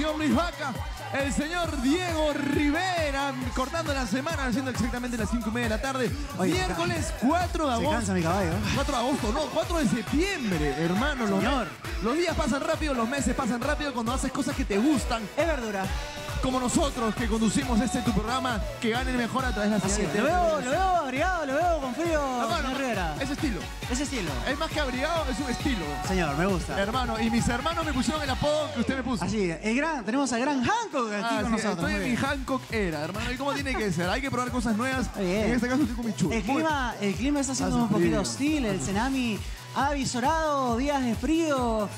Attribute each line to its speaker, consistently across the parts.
Speaker 1: señor Luis Vaca, el señor Diego Rivera, cortando la semana, haciendo exactamente las 5 y media de la tarde.
Speaker 2: Oye,
Speaker 1: Miércoles 4 de
Speaker 2: Se
Speaker 1: agosto.
Speaker 2: cansa mi caballo.
Speaker 1: 4 de agosto, no, 4 de septiembre, hermano. Los,
Speaker 2: Señor.
Speaker 1: los días pasan rápido, los meses pasan rápido cuando haces cosas que te gustan,
Speaker 2: Es verdura.
Speaker 1: Como nosotros que conducimos este tu programa, que gane el mejor a través de la señal
Speaker 2: es.
Speaker 1: de
Speaker 2: Lo veo, lo veo abrigado, lo veo con frío,
Speaker 1: Hermano,
Speaker 2: señor Rivera.
Speaker 1: ese estilo.
Speaker 2: Ese estilo.
Speaker 1: Es más que abrigado, es un estilo.
Speaker 2: Señor, me gusta.
Speaker 1: Hermano, y mis hermanos me pusieron el apodo que usted me puso.
Speaker 2: Así, el gran, tenemos al gran Hancock aquí
Speaker 1: Ah,
Speaker 2: con
Speaker 1: sí,
Speaker 2: nosotros.
Speaker 1: estoy en mi. Hancock era, hermano. ¿Y cómo tiene que ser? Hay que probar cosas nuevas.
Speaker 2: Bien.
Speaker 1: En este caso estoy con mi chulo.
Speaker 2: El clima, el clima está siendo
Speaker 1: Hace
Speaker 2: un poquito
Speaker 1: frío.
Speaker 2: hostil, el tsunami ha avisorado días de frío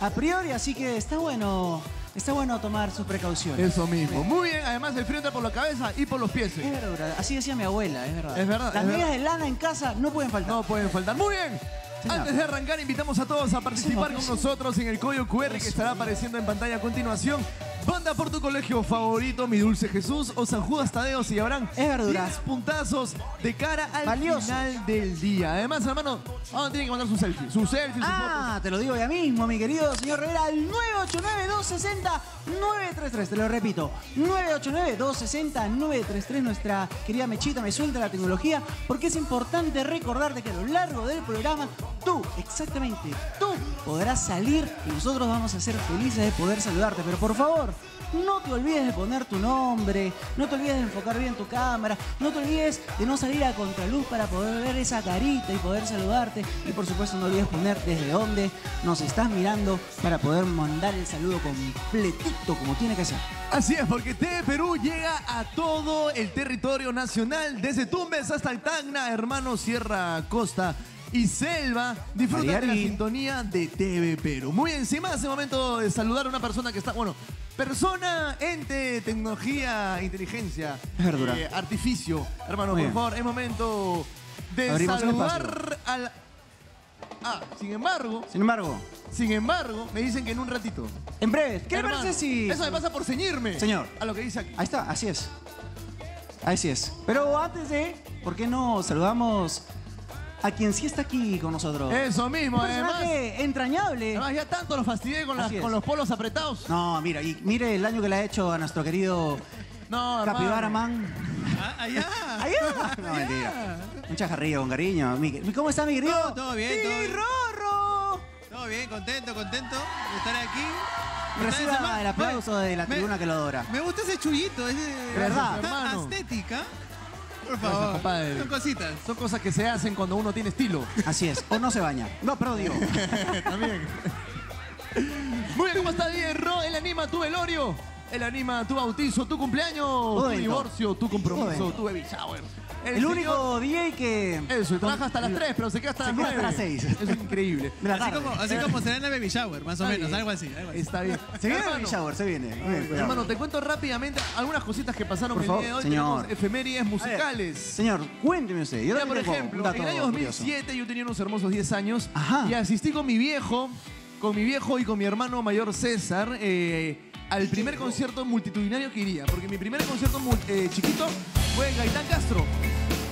Speaker 2: a priori, así que está bueno, está bueno tomar sus precauciones.
Speaker 1: Eso mismo. Muy bien, además el frío por la cabeza y por los pies.
Speaker 2: Es verdad, así decía mi abuela, es verdad.
Speaker 1: Es verdad,
Speaker 2: Las
Speaker 1: es
Speaker 2: medias
Speaker 1: verdad.
Speaker 2: de lana en casa no pueden faltar.
Speaker 1: No pueden faltar. Muy bien.
Speaker 2: Señor.
Speaker 1: Antes de arrancar, invitamos a todos a participar
Speaker 2: Señor.
Speaker 1: con nosotros en el código QR que estará apareciendo en pantalla a continuación. Banda por tu colegio favorito, Mi Dulce Jesús o San Judas Tadeo, si habrán
Speaker 2: Es verdura.
Speaker 1: 10 puntazos de cara al
Speaker 2: Valioso.
Speaker 1: final del día. Además, hermano, ahora tienen que mandar su selfie. Su selfie, su
Speaker 2: Ah, te lo digo ya mismo, mi querido señor Rivera, al 989-260-933. Te lo repito, 989-260-933. Nuestra querida Mechita me suelta la tecnología porque es importante recordarte que a lo largo del programa tú, exactamente tú, podrás salir y nosotros vamos a ser felices de poder saludarte. Pero por favor, no te olvides de poner tu nombre, no te olvides de enfocar bien tu cámara, no te olvides de no salir a contraluz para poder ver esa carita y poder saludarte. Y por supuesto no olvides poner desde dónde nos estás mirando para poder mandar el saludo completito como tiene que ser.
Speaker 1: Así es, porque TV Perú llega a todo el territorio nacional, desde Tumbes hasta el Tacna, hermano Sierra Costa y Selva. Disfruta de la
Speaker 2: Ariari.
Speaker 1: sintonía de TV Perú. Muy encima, hace momento de saludar a una persona que está, bueno, persona, ente, tecnología, inteligencia, eh, artificio. Hermano,
Speaker 2: Muy
Speaker 1: por
Speaker 2: bien.
Speaker 1: favor, es momento de
Speaker 2: Abrimos
Speaker 1: saludar al... Ah, sin embargo,
Speaker 2: Sin embargo,
Speaker 1: sin embargo, me dicen que en un ratito.
Speaker 2: en breve, ¿qué le parece si...
Speaker 1: Eso me pasa por ceñirme.
Speaker 2: Señor.
Speaker 1: A lo que dice aquí.
Speaker 2: Ahí está, así es. Así es. Pero antes de, ¿por qué no saludamos a quien sí está aquí con nosotros?
Speaker 1: Eso mismo,
Speaker 2: Un
Speaker 1: además.
Speaker 2: personaje entrañable.
Speaker 1: Además, ya tanto lo fastidié con, las-
Speaker 2: Así es.
Speaker 1: con los polos apretados.
Speaker 2: No, mira, y mire el daño que le ha hecho a nuestro querido
Speaker 1: No, hermano.
Speaker 2: Capibara Man.
Speaker 3: Ah, allá.
Speaker 2: ¡Allá! No, mentira. Un chajarrillo con cariño. Mi- ¿Cómo está mi querido?
Speaker 3: Todo- todo bien, todo bien.
Speaker 2: Rorro!
Speaker 3: Todo bien, contento, contento de estar aquí.
Speaker 2: Reciba el aplauso de la
Speaker 3: me-
Speaker 2: tribuna que lo adora.
Speaker 3: Me gusta ese chullito, es de
Speaker 2: ¿Verdad?
Speaker 1: hermano.
Speaker 3: estética. Por favor,
Speaker 1: compadre.
Speaker 3: son cositas.
Speaker 1: Son cosas que se hacen cuando uno tiene estilo.
Speaker 2: Así es. O no se baña. No, pero digo.
Speaker 1: También. Muy bien, ¿cómo está Diego? Él anima tu velorio. Él anima tu bautizo, tu cumpleaños, tu
Speaker 2: evento.
Speaker 1: divorcio, tu compromiso, tu baby shower.
Speaker 2: El, único DJ que.
Speaker 1: Eso, y trabaja hasta las 3, pero se queda hasta
Speaker 2: Se
Speaker 1: las
Speaker 2: queda
Speaker 1: 9.
Speaker 2: hasta las seis.
Speaker 1: Eso es increíble.
Speaker 2: De la
Speaker 3: Así
Speaker 2: tarde.
Speaker 3: como, así como será en la baby shower, más o
Speaker 1: Está
Speaker 3: menos,
Speaker 1: bien.
Speaker 3: algo así. Algo así.
Speaker 1: Está bien.
Speaker 2: Se viene el
Speaker 1: Hermano,
Speaker 2: baby shower, se viene. Muy bien, cuidado.
Speaker 1: Hermano, te cuento rápidamente algunas cositas que pasaron
Speaker 2: Por
Speaker 1: el
Speaker 2: favor,
Speaker 1: día de hoy.
Speaker 2: señor.
Speaker 1: Tenemos efemérides musicales.
Speaker 2: Señor, cuénteme usted. Yo
Speaker 1: Mira, por
Speaker 2: también tengo un
Speaker 1: ejemplo,
Speaker 2: dato
Speaker 1: en el año
Speaker 2: curioso.
Speaker 1: 2007 yo tenía unos hermosos 10 años
Speaker 2: Ajá.
Speaker 1: y asistí con mi viejo, con mi viejo y con mi hermano mayor César eh, al primer concierto multitudinario que iría, porque mi primer concierto eh, chiquito fue en Gaitán Castro.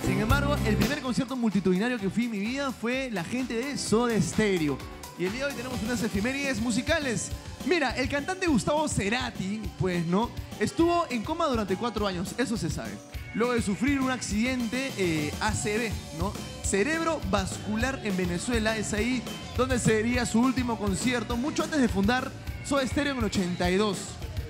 Speaker 1: Sin embargo, el primer concierto multitudinario que fui en mi vida fue la gente de Soda Stereo. Y el día de hoy tenemos unas efemérides musicales. Mira, el cantante Gustavo Cerati, pues, ¿no? Estuvo en coma durante cuatro años, eso se sabe. Luego de sufrir un accidente eh, ¿no? Cerebro vascular en Venezuela, es ahí donde sería su último concierto, mucho antes de fundar Soda Stereo en el 82.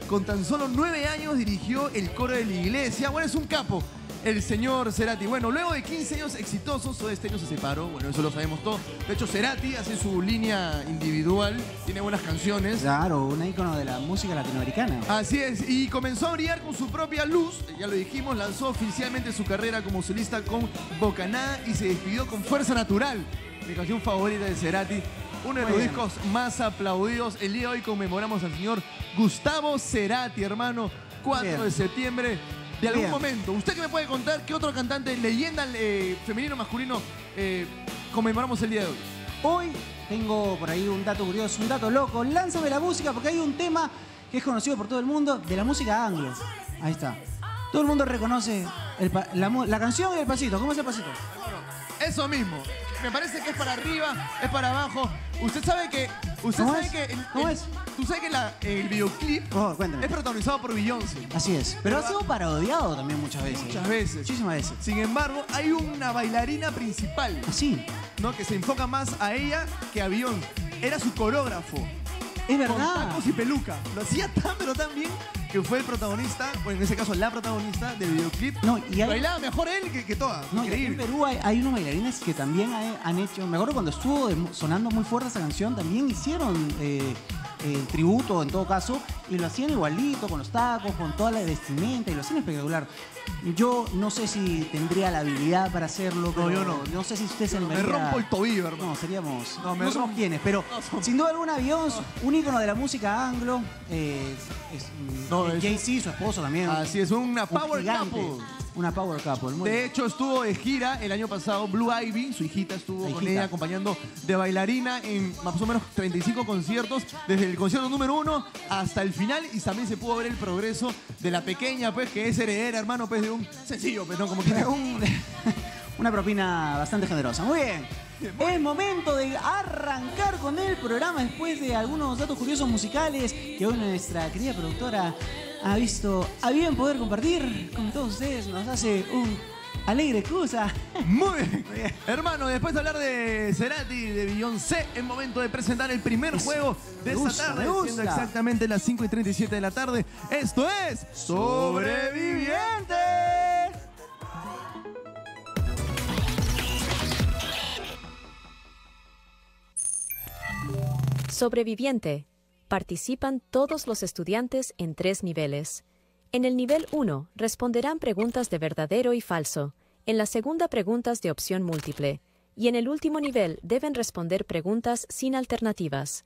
Speaker 1: Con tan solo nueve años dirigió el coro de la iglesia. Bueno, es un capo. El señor Cerati. Bueno, luego de 15 años exitosos, Soda Stereo se separó. Bueno, eso lo sabemos todos. De hecho, Cerati hace su línea individual. Tiene buenas canciones.
Speaker 2: Claro, un ícono de la música latinoamericana.
Speaker 1: Así es, y comenzó a brillar con su propia luz, ya lo dijimos, lanzó oficialmente su carrera como solista con Bocaná y se despidió con Fuerza Natural, mi canción favorita de Cerati. Uno de
Speaker 2: Muy
Speaker 1: los
Speaker 2: bien.
Speaker 1: discos más aplaudidos. El día de hoy conmemoramos al señor Gustavo Cerati, hermano, 4
Speaker 2: Bien.
Speaker 1: de septiembre. De algún
Speaker 2: Bien.
Speaker 1: momento, ¿usted qué me puede contar qué otro cantante, leyenda eh, femenino masculino, eh, conmemoramos el día de hoy?
Speaker 2: Hoy tengo por ahí un dato curioso, un dato loco. Lánzame la música porque hay un tema que es conocido por todo el mundo de la música anglo. Ahí está. Todo el mundo reconoce el la canción y el pasito. ¿Cómo es el pasito?
Speaker 1: Eso mismo. Me parece que es para arriba, es para abajo. Usted sabe que. Usted
Speaker 2: ¿Cómo
Speaker 1: sabe
Speaker 2: es?
Speaker 1: que. el-
Speaker 2: ¿Cómo
Speaker 1: el-
Speaker 2: es?
Speaker 1: Tú sabes que la- el videoclip
Speaker 2: cuéntame.
Speaker 1: es protagonizado por Beyoncé.
Speaker 2: Así es. Pero ha sido parodiado también muchas veces.
Speaker 1: Muchas veces.
Speaker 2: Muchísimas veces.
Speaker 1: Sin embargo, hay una bailarina principal,
Speaker 2: Así.
Speaker 1: ¿no? Que se enfoca más a ella que a Beyoncé. Era su coreógrafo.
Speaker 2: Es
Speaker 1: Con
Speaker 2: verdad.
Speaker 1: tacos y peluca. Lo hacía tan pero tan bien que fue el protagonista, o en ese caso la protagonista del videoclip.
Speaker 2: No, y hay-
Speaker 1: Bailaba mejor él que, que todas.
Speaker 2: No, y aquí en. Perú hay, hay unos bailarines que también ha- han hecho. Me acuerdo cuando estuvo sonando muy fuerte esa canción, también hicieron eh, el tributo en todo caso y lo hacían igualito, con los tacos, con toda la vestimenta y lo hacían espectacular. Yo no sé si tendría la habilidad para hacerlo.
Speaker 1: No, yo no.
Speaker 2: No sé si usted se
Speaker 1: Me
Speaker 2: animaría-
Speaker 1: rompo el tobillo, hermano.
Speaker 2: No, seríamos.
Speaker 1: No,
Speaker 2: No,
Speaker 1: me
Speaker 2: somos
Speaker 1: rompo.
Speaker 2: quienes, pero
Speaker 1: No somos.
Speaker 2: sin duda alguna, Beyoncé, un ícono de la música anglo. eh, es,
Speaker 1: No,
Speaker 2: eh,
Speaker 1: es-
Speaker 2: Jay-Z, su esposo también.
Speaker 1: Así es, una
Speaker 2: un
Speaker 1: power
Speaker 2: gigante.
Speaker 1: couple.
Speaker 2: Una power couple. muy
Speaker 1: De
Speaker 2: bien.
Speaker 1: hecho, estuvo de gira el año pasado. Blue Ivy, su hijita, estuvo
Speaker 2: La
Speaker 1: con
Speaker 2: hijita.
Speaker 1: ella acompañando de bailarina en más o menos 35 conciertos, desde el concierto número uno hasta el final. Y también se pudo ver el progreso de la pequeña, pues, que es heredera, hermano, pues, de un sencillo, pues, ¿no? Como que
Speaker 2: Un- una propina bastante generosa. Muy bien. Es momento de arrancar con el programa después de algunos datos curiosos musicales que hoy nuestra querida productora ha visto a bien poder compartir con todos ustedes. Nos hace un alegre cosa.
Speaker 1: Muy bien. Hermano, después de hablar de Cerati, de Beyoncé, es momento de presentar el primer
Speaker 2: Eso.
Speaker 1: juego de esta tarde, siendo exactamente las 5 y 37 de la tarde. Esto es Sobreviviente.
Speaker 4: Sobreviviente. Participan todos los estudiantes en tres niveles. En el nivel 1 responderán preguntas de verdadero y falso. En la segunda preguntas de opción múltiple. Y en el último nivel deben responder preguntas sin alternativas.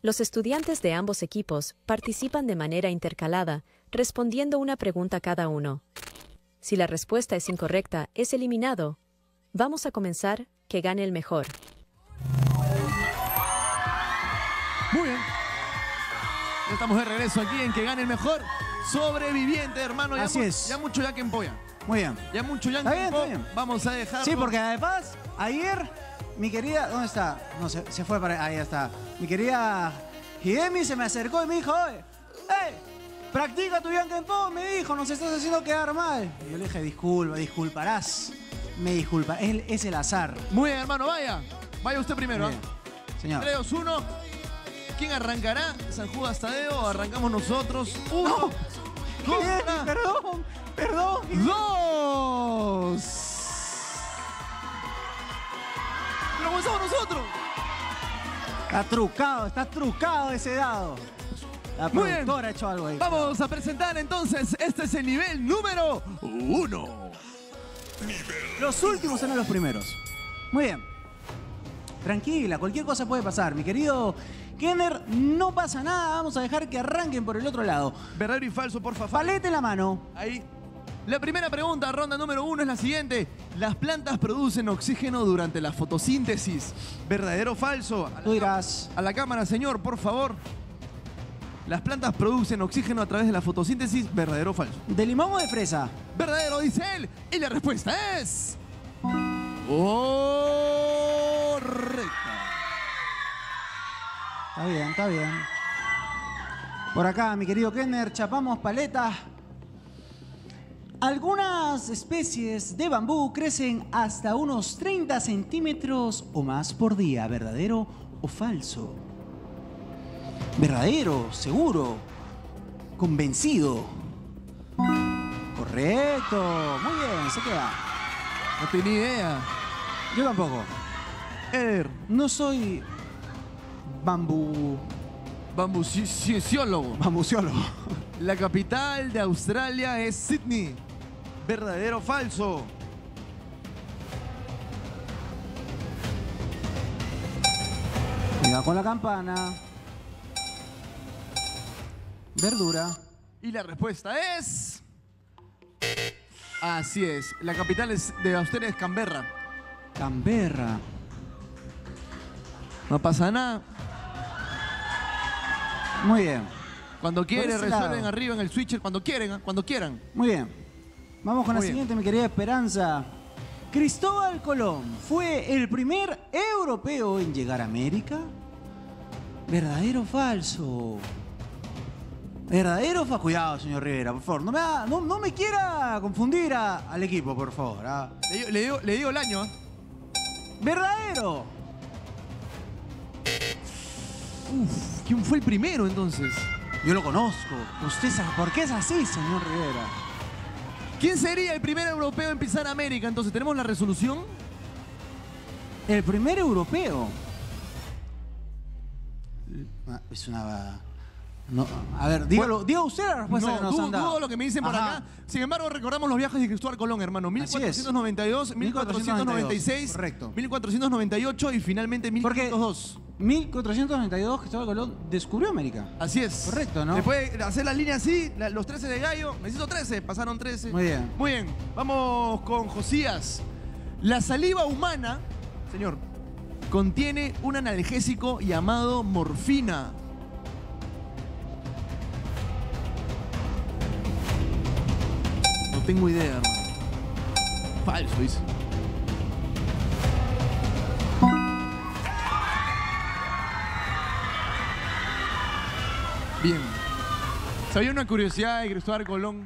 Speaker 4: Los estudiantes de ambos equipos participan de manera intercalada, respondiendo una pregunta cada uno. Si la respuesta es incorrecta, es eliminado. Vamos a comenzar, que gane el mejor.
Speaker 1: Estamos de regreso aquí en Que Gane el Mejor. Sobreviviente, hermano. Ya
Speaker 2: Así es.
Speaker 1: Ya mucho ya que empolla.
Speaker 2: Muy bien.
Speaker 1: Ya mucho ya
Speaker 2: bien, está bien.
Speaker 1: Vamos a dejar.
Speaker 2: Sí, porque además, ayer, mi querida. ¿Dónde está? No, se, se fue para. Ahí está. Mi querida Hidemi se me acercó y me dijo: Oye, ¡Ey! Practica tu Yankenpo, me dijo, nos estás haciendo quedar mal. Y yo le dije: Disculpa, disculparás. Me disculpa, es, es el azar.
Speaker 1: Muy bien, hermano, vaya. Vaya usted primero.
Speaker 2: Muy
Speaker 1: ¿ah?
Speaker 2: bien. Señor.
Speaker 1: 3, 2, 1. ¿Quién arrancará? ¿San Judas Tadeo? ¿Arrancamos nosotros? Uno. Dos.
Speaker 2: Perdón, perdón.
Speaker 1: Dos. Pero comenzamos nosotros.
Speaker 2: Está trucado, está trucado ese dado. La
Speaker 1: Muy bien.
Speaker 2: ha hecho algo ahí.
Speaker 1: Vamos a presentar entonces. Este es el nivel número uno.
Speaker 2: Los últimos serán los primeros. Muy bien. Tranquila, cualquier cosa puede pasar. Mi querido Kenner, no pasa nada. Vamos a dejar que arranquen por el otro lado.
Speaker 1: Verdadero y falso, por favor.
Speaker 2: Palete en la mano.
Speaker 1: Ahí. La primera pregunta, ronda número uno, es la siguiente. Las plantas producen oxígeno durante la fotosíntesis. ¿Verdadero o falso? A
Speaker 2: Tú dirás.
Speaker 1: a la cámara, señor, por favor. Las plantas producen oxígeno a través de la fotosíntesis. ¿Verdadero o falso?
Speaker 2: ¿De limón o de fresa?
Speaker 1: Verdadero, dice él. Y la respuesta es. Correcta.
Speaker 2: Está bien, está bien. Por acá, mi querido Kenner, chapamos paleta. Algunas especies de bambú crecen hasta unos 30 centímetros o más por día. ¿Verdadero o falso? Verdadero, seguro, convencido. Correcto. Muy bien, se queda.
Speaker 1: No tenía idea.
Speaker 2: Yo tampoco. No soy bambú...
Speaker 1: bambuciólogo.
Speaker 2: bambuciólogo.
Speaker 1: La capital de Australia es Sydney. ¿Verdadero o falso?
Speaker 2: Cuidado con la campana. Verdura.
Speaker 1: Y la respuesta es... Así es. La capital es de Australia es Canberra.
Speaker 2: Canberra.
Speaker 1: No pasa nada.
Speaker 2: Muy bien.
Speaker 1: Cuando quieren,
Speaker 2: ese
Speaker 1: resuelven
Speaker 2: lado.
Speaker 1: arriba en el switcher. Cuando quieran, ¿ah? cuando quieran.
Speaker 2: Muy bien. Vamos con
Speaker 1: Muy
Speaker 2: la
Speaker 1: bien.
Speaker 2: siguiente, mi querida Esperanza. Cristóbal Colón fue el primer europeo en llegar a América. ¿Verdadero o falso? ¿Verdadero o falso? Cuidado, señor Rivera, por favor. No me, no, no me quiera confundir a- al equipo, por favor. ah.
Speaker 1: Le, digo- le digo, le digo el año. ¿ah?
Speaker 2: ¿Verdadero?
Speaker 1: Uf, ¿quién fue el primero entonces?
Speaker 2: Yo lo conozco. Usted sabe por qué es así, señor Rivera.
Speaker 1: ¿Quién sería el primer europeo en pisar América? Entonces, ¿tenemos la resolución?
Speaker 2: El primer europeo. Ah, Es una. No, a ver, dígalo, diga usted la respuesta que
Speaker 1: no,
Speaker 2: nos
Speaker 1: dudo,
Speaker 2: han dado.
Speaker 1: dudo lo que me dicen por
Speaker 2: Ajá.
Speaker 1: acá. Sin embargo, recordamos los viajes de Cristóbal Colón, hermano.
Speaker 2: Así es.
Speaker 1: 1492, 1496,
Speaker 2: correcto.
Speaker 1: 1498 y finalmente
Speaker 2: Porque
Speaker 1: 1502.
Speaker 2: 1492 Cristóbal Colón descubrió América.
Speaker 1: Así es.
Speaker 2: Correcto, ¿no?
Speaker 1: Después de hacer la línea así, la- los 13 de gallo, necesito 13, pasaron 13.
Speaker 2: Muy bien.
Speaker 1: Muy bien, vamos con Josías. La saliva humana, señor, contiene un analgésico llamado morfina. Tengo idea, hermano. Falso, dice. Bien. ¿Sabía una curiosidad de Cristóbal Colón?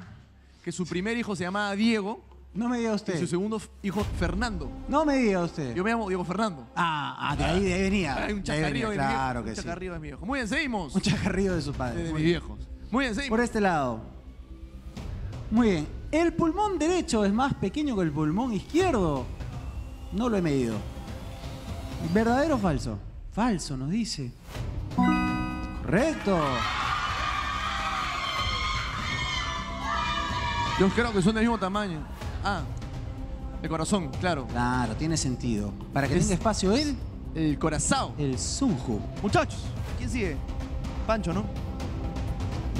Speaker 1: Que su primer hijo se llamaba Diego
Speaker 2: No me diga
Speaker 1: y su
Speaker 2: usted.
Speaker 1: segundo hijo Fernando.
Speaker 2: No me diga usted.
Speaker 1: Yo me llamo Diego Fernando.
Speaker 2: Ah, ah, de ahí, de ahí venía.
Speaker 1: Hay un
Speaker 2: De venía,
Speaker 1: de mi viejo.
Speaker 2: Claro
Speaker 1: un
Speaker 2: que sí.
Speaker 1: chacarrillo de mi viejo. Muy bien, seguimos.
Speaker 2: Un chacarrillo de su
Speaker 1: De,
Speaker 2: padre.
Speaker 1: de
Speaker 2: Muy
Speaker 1: mis viejos. Muy bien, seguimos.
Speaker 2: Por este lado. Muy bien. ¿El pulmón derecho es más pequeño que el pulmón izquierdo? No lo he medido. ¿Verdadero o falso? Falso, nos dice. Correcto.
Speaker 1: Yo creo que son del mismo tamaño. Ah, el corazón, claro.
Speaker 2: Claro, tiene sentido. Para que
Speaker 1: Es-
Speaker 2: tenga espacio él,
Speaker 1: El corazón.
Speaker 2: el Sunju.
Speaker 1: Muchachos, ¿quién sigue? Pancho, ¿no?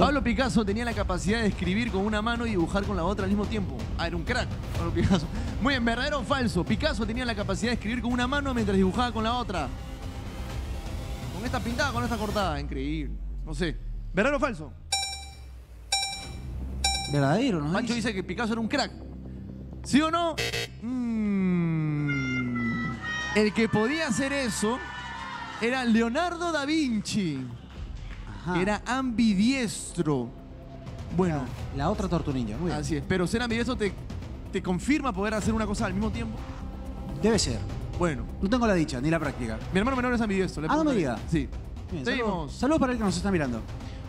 Speaker 1: Pablo Picasso tenía la capacidad de escribir con una mano y dibujar con la otra al mismo tiempo. Ah, era un crack, Pablo Picasso. Muy bien, ¿verdadero o falso? Picasso tenía la capacidad de escribir con una mano mientras dibujaba con la otra. Con esta pintada, con esta cortada. Increíble. No sé. ¿Verdadero o falso?
Speaker 2: Verdadero, ¿no?
Speaker 1: Pancho dice que Picasso era un crack. ¿Sí o no? Mm. El que podía hacer eso era Leonardo da Vinci.
Speaker 2: Ajá.
Speaker 1: Era ambidiestro. Bueno,
Speaker 2: La otra tortunilla. Muy bien.
Speaker 1: así es. Pero ser ambidiestro te, te confirma poder hacer una cosa al mismo tiempo.
Speaker 2: Debe ser.
Speaker 1: Bueno,
Speaker 2: No tengo la dicha, ni la práctica.
Speaker 1: mi hermano menor es ambidiestro. le
Speaker 2: Ah, no me diga.
Speaker 1: Sí.
Speaker 2: Bien,
Speaker 1: Seguimos.
Speaker 2: Saludos saludos para el que nos está mirando.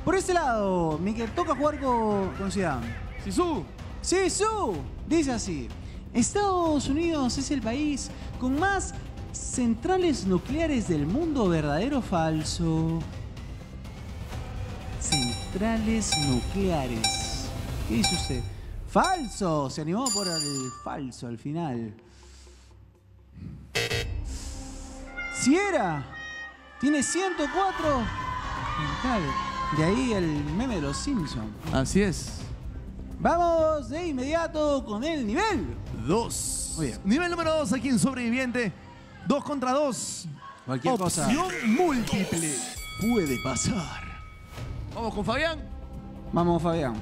Speaker 2: Por este lado, Miguel, toca jugar con, con Zidane.
Speaker 1: Sisu.
Speaker 2: Sí, su. Dice así. Estados Unidos es el país con más centrales nucleares del mundo, ¿verdadero o falso? Centrales nucleares. ¿Qué dice usted? Falso. Se animó por el falso al final. Si era. Tiene 104. Centrales. De ahí el meme de los Simpsons.
Speaker 1: Así es.
Speaker 2: Vamos de inmediato con el nivel.
Speaker 1: Dos.
Speaker 2: Muy bien.
Speaker 1: Nivel número dos aquí en Sobreviviente. Dos contra dos.
Speaker 2: Cualquier cosa.
Speaker 1: Opción múltiple.
Speaker 2: Puede pasar.
Speaker 1: Vamos con Fabián.
Speaker 2: Vamos, Fabián.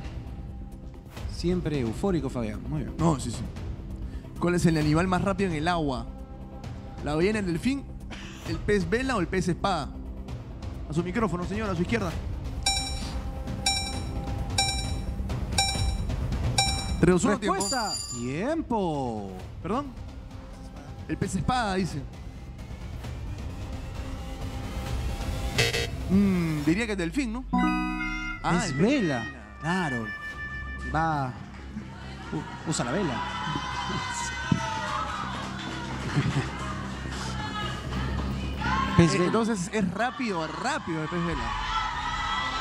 Speaker 2: Siempre eufórico, Fabián. Muy bien.
Speaker 1: No, sí, sí. ¿Cuál es el animal más rápido en el agua? ¿La ballena, el delfín, el pez vela o el pez espada? A su micrófono, señor, a su izquierda. Reducción tiempo.
Speaker 2: Respuesta. Tiempo.
Speaker 1: ¿Perdón? El pez espada, dice. Mm, diría que el delfín, ¿no? Ah,
Speaker 2: es vela. Claro. Va. u- usa la vela. Pez
Speaker 1: Eh,
Speaker 2: vela.
Speaker 1: Entonces es rápido, rápido el pez vela.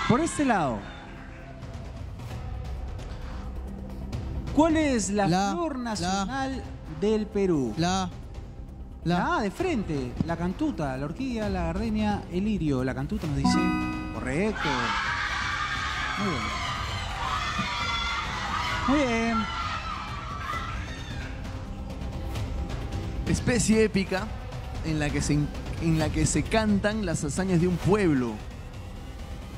Speaker 2: Por este lado. ¿Cuál es la,
Speaker 3: La,
Speaker 2: flor
Speaker 3: la.
Speaker 2: nacional del Perú?
Speaker 3: La.
Speaker 2: La. A de frente, la cantuta, la orquídea, la gardenia, el lirio. La cantuta nos dice. Correcto. Muy bien. Muy bien.
Speaker 1: Especie épica en la, que se, en la que se cantan las hazañas de un pueblo.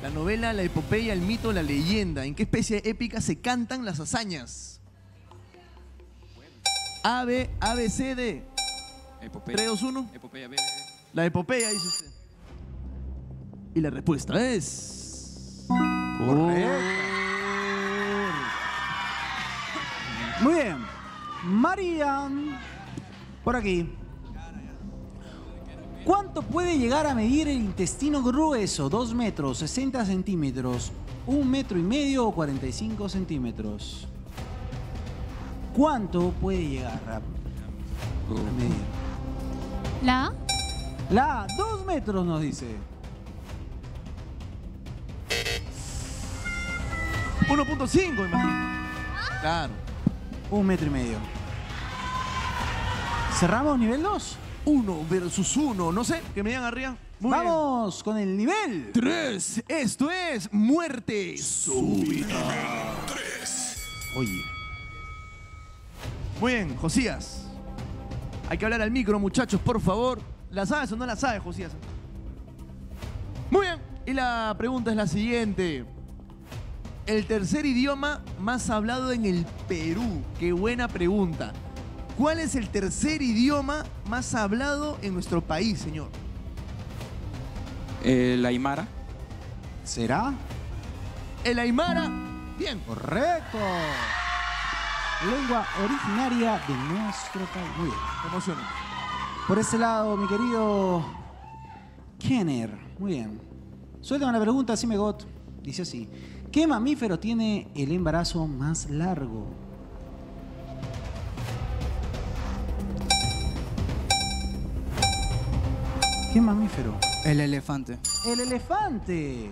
Speaker 1: La novela, la epopeya, el mito, la leyenda. ¿En qué especie épica se cantan las hazañas? A, B, A, B, C, D.
Speaker 5: Epopeya.
Speaker 1: 3, 2, 1.
Speaker 5: Epopeya, B, B.
Speaker 1: La epopeya, dice usted. Y la respuesta es...
Speaker 2: Muy bien. Marian. Por aquí. ¿Cuánto puede llegar a medir el intestino grueso? ¿2 metros, 60 centímetros, un metro y medio o 45 centímetros? ¿Cuánto puede llegar a, a medir?
Speaker 6: La A.
Speaker 2: La A, 2 metros nos dice.
Speaker 1: 1.5, imagino. Claro.
Speaker 2: Un metro y medio. ¿Cerramos nivel 2?
Speaker 1: 1 versus 1. No sé, que me digan arriba. Muy bien.
Speaker 2: Vamos con el nivel.
Speaker 1: 3. Esto es muerte súbita.
Speaker 2: Oye.
Speaker 1: Muy bien, Josías. Hay que hablar al micro, muchachos, por favor. ¿La sabes o no la sabes, Josías? Muy bien. Y la pregunta es la siguiente. El tercer idioma más hablado en el Perú. Qué buena pregunta. ¿Cuál es el tercer idioma más hablado en nuestro país, señor?
Speaker 5: Eh, la Aymara.
Speaker 2: ¿Será?
Speaker 1: El Aymara. Bien.
Speaker 2: Correcto. Lengua originaria de nuestro país. Muy bien.
Speaker 1: Te emociona.
Speaker 2: Por ese lado, mi querido Kenner. Muy bien. Suéltame la pregunta, me got. Dice así. ¿Qué mamífero tiene el embarazo más largo? ¿Qué mamífero?
Speaker 3: El elefante.
Speaker 2: El elefante.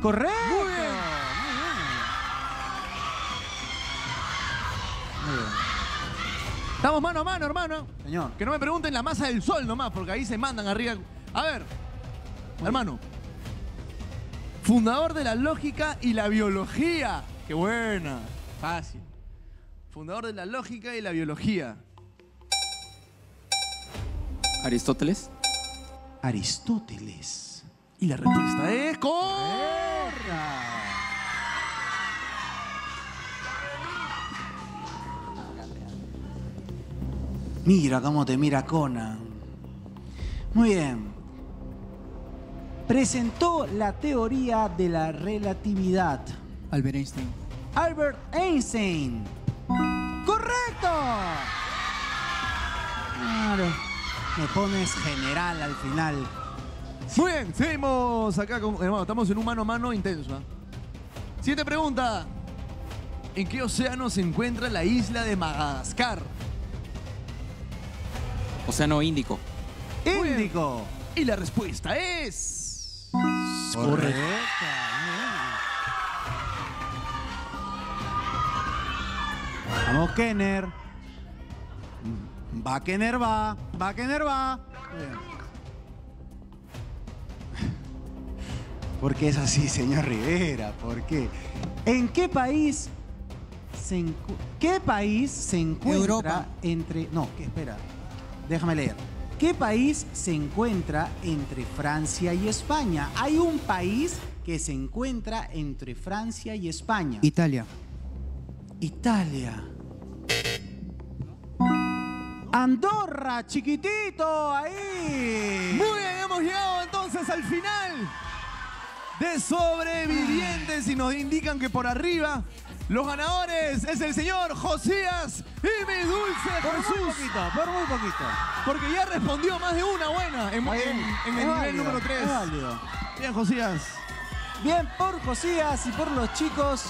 Speaker 2: Correcto.
Speaker 1: Estamos mano a mano, hermano.
Speaker 2: Señor.
Speaker 1: Que no me pregunten la masa del sol nomás, porque ahí se mandan arriba. A ver, hermano. Fundador de la lógica y la biología. Qué buena. Fácil. Fundador de la lógica y la biología.
Speaker 5: Aristóteles.
Speaker 2: Aristóteles.
Speaker 1: Y la respuesta es correcta.
Speaker 2: Mira cómo te mira Conan. Muy bien. Presentó la teoría de la relatividad.
Speaker 3: Albert Einstein.
Speaker 2: Albert Einstein. ¡Correcto! Claro. Me pones general al final.
Speaker 1: Muy bien, seguimos acá con. Hermano, estamos en un mano a mano intenso. ¿ah? Siguiente pregunta. ¿En qué océano se encuentra la isla de Madagascar?
Speaker 5: Océano Índico.
Speaker 2: Índico.
Speaker 1: Y la respuesta es.
Speaker 2: Correcto. Vamos, Kenner. Va, Kenner, va. Va, Kenner, va. ¿Por qué es así, señor Rivera? ¿Por qué? ¿En qué país se, encu- ¿qué país se encuentra
Speaker 3: Europa.
Speaker 2: entre... No, que espera. Déjame leer. ¿Qué país se encuentra entre Francia y España? Hay un país que se encuentra entre Francia y España.
Speaker 3: Italia.
Speaker 2: Italia. Andorra, chiquitito, ahí.
Speaker 1: Muy bien, hemos llegado entonces al final de sobrevivientes y nos indican que por arriba los ganadores es el señor Josías y mi dulce
Speaker 2: Por muy
Speaker 1: Jesús.
Speaker 2: poquito, por muy poquito.
Speaker 1: Porque ya respondió más de una buena en, en- el nivel
Speaker 2: válido,
Speaker 1: número 3.
Speaker 2: es válido.
Speaker 1: Bien, Josías.
Speaker 2: Bien por Josías y por los chicos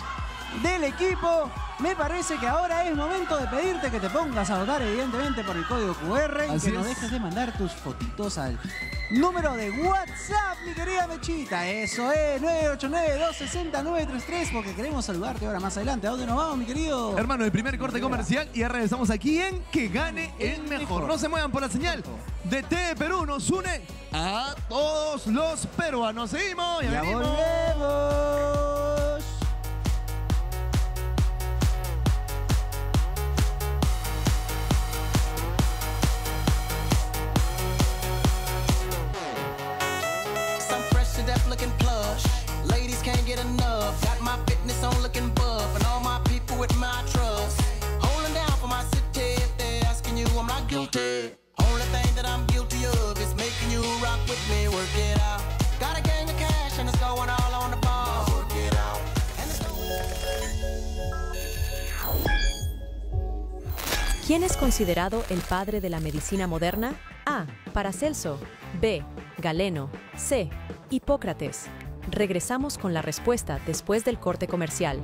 Speaker 2: del equipo. Me parece que ahora es momento de pedirte que te pongas a votar, evidentemente, por el código QR y que no
Speaker 1: es.
Speaker 2: dejes de mandar tus fotitos al número de WhatsApp, mi querida Mechita. Eso es 989-260-933, porque queremos saludarte ahora más adelante. ¿A dónde nos vamos, mi querido?
Speaker 1: Hermano, el primer corte comercial y ya regresamos aquí en Que Gane el Mejor. No se muevan por la señal de TV Perú. Nos une a todos los peruanos. Seguimos. Ya,
Speaker 2: Ya
Speaker 1: venimos.
Speaker 2: volvemos.
Speaker 4: ¿Quién es considerado el padre de la medicina moderna? A. Paracelso. B. Galeno. C. Hipócrates. Regresamos con la respuesta después del corte comercial.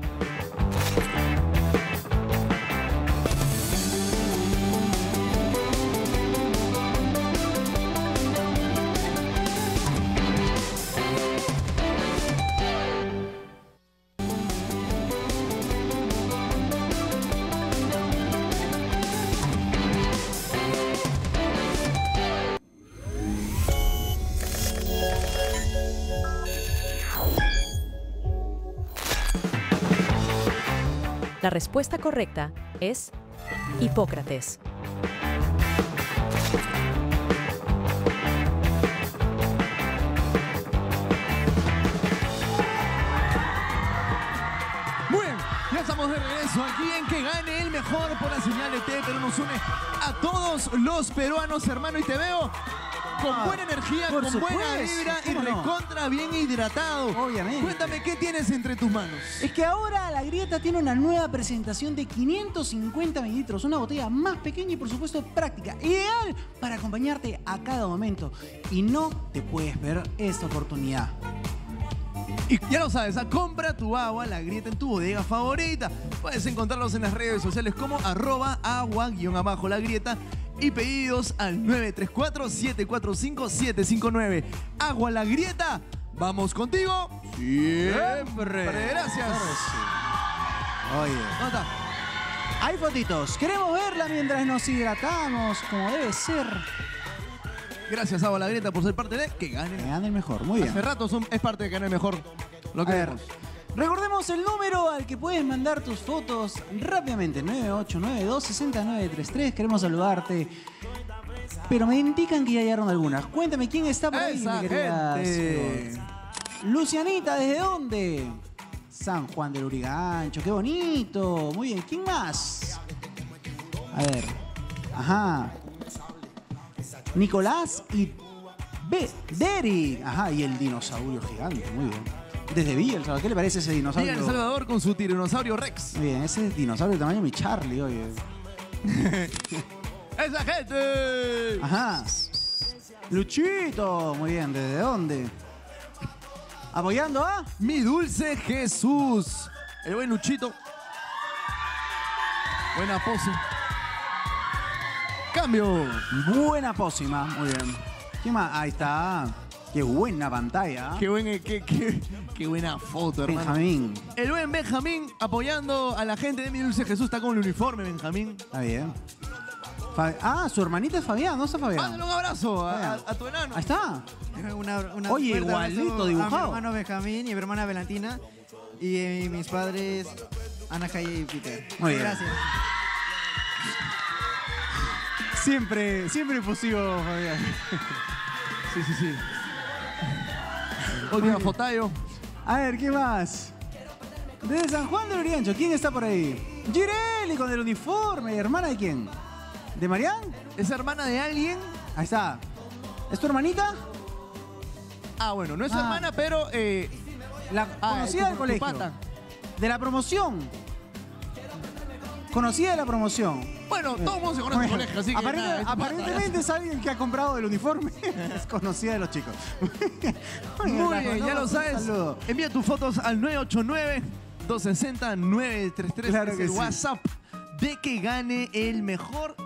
Speaker 4: Respuesta correcta es Hipócrates.
Speaker 1: Estamos de regreso aquí en Que Gane el Mejor por la señal de TV Perú. Nos une a todos los peruanos, hermano. Y te veo con
Speaker 2: Ah,
Speaker 1: buena energía,
Speaker 2: por
Speaker 1: con buena vibra y recontra bien hidratado.
Speaker 2: Obviamente.
Speaker 1: Cuéntame, ¿qué tienes entre tus manos?
Speaker 2: Es que ahora la grieta tiene una nueva presentación de 550 mililitros, una botella más pequeña y por supuesto práctica, ideal para acompañarte a cada momento. Y no te puedes ver esta oportunidad.
Speaker 1: Y ya lo sabes, ah, compra tu agua, la grieta en tu bodega favorita. Puedes encontrarlos en las redes sociales como arroba agua guion abajo la grieta y pedidos al 934-745-759. Agua la grieta, vamos contigo siempre. Gracias.
Speaker 2: Oye.
Speaker 1: ¿Dónde está?
Speaker 2: Hay fotitos. Queremos verla mientras nos hidratamos, como debe ser.
Speaker 1: Gracias Agua la grieta por ser parte de Que
Speaker 2: Que
Speaker 1: Gane.
Speaker 2: gane el mejor. Muy bien.
Speaker 1: Hace rato son- es parte de Que Gane Mejor. Lo
Speaker 2: A
Speaker 1: que
Speaker 2: ver. Recordemos el número al que puedes mandar tus fotos rápidamente, 989-260-933. Queremos saludarte. Pero me indican que ya hallaron algunas. Cuéntame quién está por ahí,
Speaker 1: Esa
Speaker 2: mi querida
Speaker 1: gente.
Speaker 2: Lucianita, ¿desde dónde? San Juan del Urigancho, qué bonito. Muy bien, ¿quién más? A ver. Ajá. Nicolás y B. Derek. Ajá, y el dinosaurio gigante, muy bien. Desde Villa, El Salvador, ¿qué le parece ese dinosaurio?
Speaker 1: Villa El Salvador con su tiranosaurio Rex.
Speaker 2: Muy bien, ese dinosaurio de tamaño mi Charlie, oye.
Speaker 1: ¡Esa gente!
Speaker 2: Ajá. Luchito, muy bien, ¿desde dónde? Apoyando a.
Speaker 1: Mi dulce Jesús. El buen Luchito. Buena pose. Cambio.
Speaker 2: Buena pócima, muy bien. ¿Quién más? Ahí está. Qué buena pantalla.
Speaker 1: Qué, buen, qué, qué- qué buena foto, hermano.
Speaker 2: Benjamín.
Speaker 1: El buen Benjamín apoyando a la gente de Mi Dulce Jesús. Está con el uniforme, Benjamín.
Speaker 2: Está bien. Fa- ah, su hermanita es Fabián, ¿no está Fabián?
Speaker 1: Mándale un abrazo a,
Speaker 2: Fabián.
Speaker 1: a- a tu enano.
Speaker 2: Ahí está.
Speaker 7: Una- una
Speaker 2: Oye,
Speaker 7: fuerte abrazo
Speaker 2: igualito
Speaker 7: A
Speaker 2: dibujado.
Speaker 7: mi hermano Benjamín y mi hermana Valentina. Y eh, mis padres, Ana Jaya y Peter.
Speaker 2: Muy bien.
Speaker 7: Gracias.
Speaker 2: Siempre, siempre efusivo, Fabián.
Speaker 1: Sí, sí, sí. Última fotayo.
Speaker 2: A ver, ¿qué más? Desde San Juan del Oriencho, ¿quién está por ahí? Girelli con el uniforme. ¿Hermana de quién? ¿De Marián?
Speaker 1: ¿Es hermana de alguien?
Speaker 2: Ahí está. ¿Es tu hermanita?
Speaker 1: Ah, bueno, no es su
Speaker 2: Ah.
Speaker 1: hermana, pero eh,
Speaker 2: La
Speaker 1: Ah,
Speaker 2: conocida del colegio.
Speaker 1: pata.
Speaker 2: De la promoción. Conocida de la promoción.
Speaker 1: Bueno, todo el mundo se conoce en el colegio, así que
Speaker 2: Aparente-
Speaker 1: nada, es tu pata.
Speaker 2: aparentemente es alguien que ha comprado el uniforme. es conocida de los chicos.
Speaker 1: Muy bien, ya lo sabes. Envía tus fotos al 989 260-933
Speaker 2: Claro
Speaker 1: es
Speaker 2: que
Speaker 1: el
Speaker 2: sí.
Speaker 1: WhatsApp de que gane el mejor.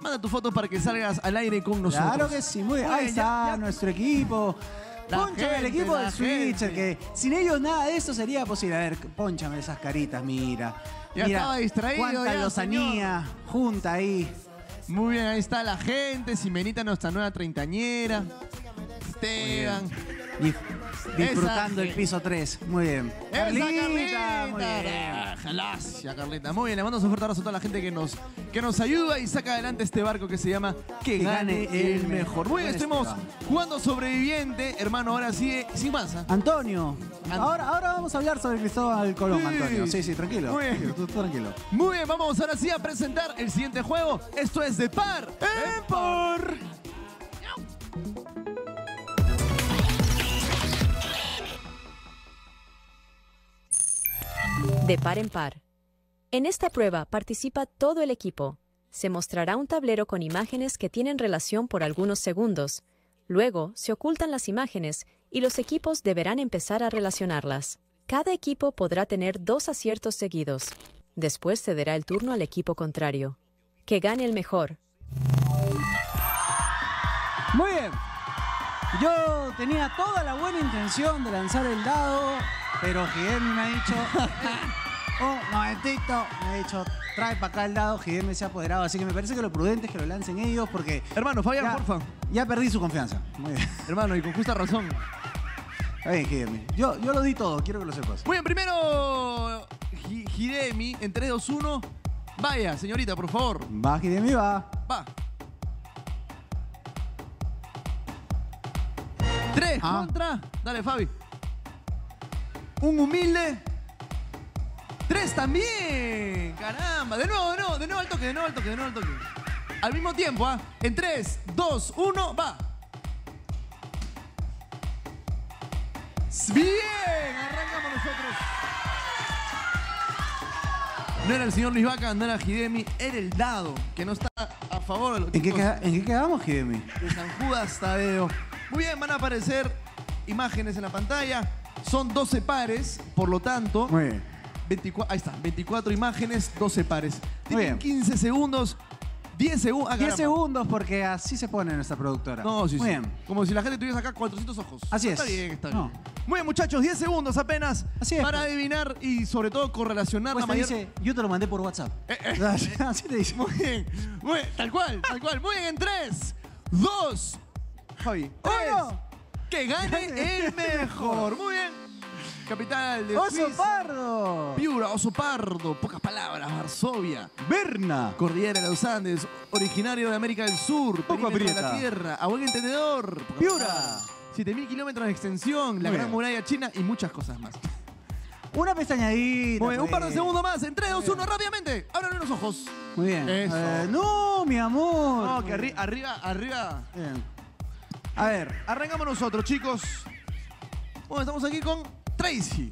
Speaker 1: Manda tu foto para que salgas al aire con nosotros.
Speaker 2: Claro que sí, muy bien.
Speaker 1: Muy
Speaker 2: Ahí
Speaker 1: bien,
Speaker 2: está
Speaker 1: ya-
Speaker 2: nuestro equipo.
Speaker 1: La
Speaker 2: Pónchame el
Speaker 1: gente,
Speaker 2: equipo
Speaker 1: la
Speaker 2: del Switcher,
Speaker 1: gente.
Speaker 2: que sin ellos nada de esto sería posible. A ver, ponchame esas caritas, mira.
Speaker 1: Ya
Speaker 2: mira
Speaker 1: estaba distraído,
Speaker 2: Cuánta
Speaker 1: ya,
Speaker 2: lozanía junta ahí.
Speaker 1: Muy bien, ahí está la gente. Simenita, nuestra nueva treintañera. Esteban.
Speaker 2: Disfrutando el piso 3. Muy bien.
Speaker 1: ¡Esa
Speaker 2: Carlita, muy bien.
Speaker 1: Gracias, Carlita. Muy bien, le mando un fuerte abrazo a toda la gente que nos, que nos ayuda y saca adelante este barco que se llama Que, gane, el mejor. Muy bien, estemos jugando sobreviviente. Hermano, ahora sigue sin más. ¿ah?
Speaker 2: Antonio.
Speaker 1: An-
Speaker 2: Ahora, ahora vamos a hablar sobre Cristóbal Colón,
Speaker 1: Sí.
Speaker 2: Antonio. Sí, sí, tranquilo.
Speaker 1: Muy bien.
Speaker 2: Tranquilo, tú- tú tranquilo.
Speaker 1: Muy bien, vamos ahora sí a presentar el siguiente juego. Esto es de par en par.
Speaker 4: De par en par. En esta prueba participa todo el equipo. Se mostrará un tablero con imágenes que tienen relación por algunos segundos. Luego se ocultan las imágenes y los equipos deberán empezar a relacionarlas. Cada equipo podrá tener dos aciertos seguidos. Después cederá el turno al equipo contrario. Que gane el mejor.
Speaker 2: Muy bien. Yo tenía toda la buena intención de lanzar el dado, pero Guillermo me ha dicho. Oh, momentito. Me ha dicho, trae para acá el dado. Guillermo se ha apoderado, así que me parece que lo prudente es que lo lancen ellos porque.
Speaker 1: Hermano, Fabián,
Speaker 2: ya,
Speaker 1: porfa.
Speaker 2: Ya perdí su confianza. Muy bien.
Speaker 1: Hermano, y con justa razón.
Speaker 2: Está bien, Guillermo. Yo, yo lo di todo, quiero que lo sepas.
Speaker 1: Muy bien, primero Hi- Hidemi en 3, 2, 1. Vaya, señorita, por favor.
Speaker 2: Va, Guillermo, va.
Speaker 1: Va. Tres
Speaker 2: Ah.
Speaker 1: contra. Dale, Fabi. Un humilde. Tres también. Caramba. De nuevo, de nuevo, de nuevo al toque, de nuevo al toque, de nuevo al toque. Al mismo tiempo, ¿ah? En tres, dos, uno, va. Bien, arrancamos nosotros. No era el señor Luis Vaca, no era Hidemi, era el dado, que no está a favor de los
Speaker 2: ¿En qué,
Speaker 1: chicos
Speaker 2: queda- ¿En qué quedamos, Guillermo?
Speaker 1: de San Judas Tadeo. Muy bien, van a aparecer imágenes en la pantalla. Son 12 pares, por lo tanto,
Speaker 2: Muy bien.
Speaker 1: 24, ahí está, 24 imágenes, 12 pares. Tienen
Speaker 2: bien.
Speaker 1: 15 segundos, 10 segundos. ah,
Speaker 2: 10
Speaker 1: caramba.
Speaker 2: segundos porque así se pone nuestra productora.
Speaker 1: No, sí,
Speaker 2: Muy
Speaker 1: sí.
Speaker 2: bien.
Speaker 1: Como si la gente tuviese acá 400 ojos.
Speaker 2: Así
Speaker 1: Está
Speaker 2: es.
Speaker 1: bien, está
Speaker 2: No.
Speaker 1: bien. Muy bien, muchachos, 10 segundos apenas
Speaker 2: Así es,
Speaker 1: para
Speaker 2: pues.
Speaker 1: adivinar y sobre todo correlacionar
Speaker 2: Pues
Speaker 1: la mayor...
Speaker 2: dice, yo te lo mandé por WhatsApp.
Speaker 1: eh.
Speaker 2: Así te dice.
Speaker 1: Muy bien, muy bien, tal cual, tal cual. Muy bien, en 3, 2, Javi, 3.
Speaker 2: ¡Uno!
Speaker 1: Que gane el mejor. Muy bien. Capital de
Speaker 2: ¡Oso
Speaker 1: Suiza.
Speaker 2: Pardo!
Speaker 1: Piura, Oso Pardo, pocas palabras, Varsovia.
Speaker 2: Berna.
Speaker 1: Cordillera de los Andes, originario de América del Sur,
Speaker 2: Poco
Speaker 1: perímetro de
Speaker 2: aprieta.
Speaker 1: la Tierra, a buen entendedor.
Speaker 2: Piura.
Speaker 1: palabras. 7.000 kilómetros de extensión, la
Speaker 2: Muy
Speaker 1: Gran
Speaker 2: bien.
Speaker 1: Muralla China y muchas cosas más.
Speaker 2: Una pestañadita.
Speaker 1: Muy bien, un par de
Speaker 2: pues.
Speaker 1: segundos más. En 3, 2, 1, rápidamente. Abran los ojos.
Speaker 2: Muy bien.
Speaker 1: Eso.
Speaker 2: Eh, no, mi amor.
Speaker 1: No, que arri- arriba, arriba.
Speaker 2: Bien. A ver,
Speaker 1: Arrancamos nosotros, chicos. Bueno, estamos aquí con Tracy.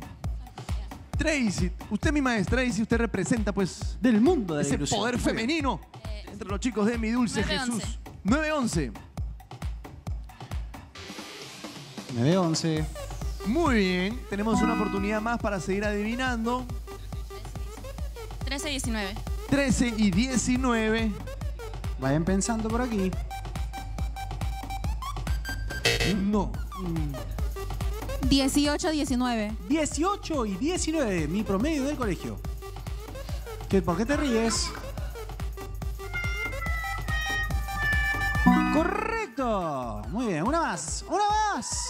Speaker 1: Tracy, usted es Tracy, usted representa pues
Speaker 2: del mundo de la
Speaker 1: ese
Speaker 2: ilusión.
Speaker 1: poder
Speaker 2: Muy bien.
Speaker 1: femenino entre los chicos de mi dulce
Speaker 6: 9-11.
Speaker 1: Jesús. 9-11.
Speaker 2: 9-11.
Speaker 1: Muy bien, tenemos una oportunidad más para seguir adivinando.
Speaker 6: 13 19.
Speaker 1: 13 y 19.
Speaker 2: Vayan pensando por aquí.
Speaker 1: No.
Speaker 6: 18 19.
Speaker 2: 18 y 19, mi promedio del colegio. ¿Qué, ¿Por qué te ríes? Correcto. Muy bien, una más. Una más.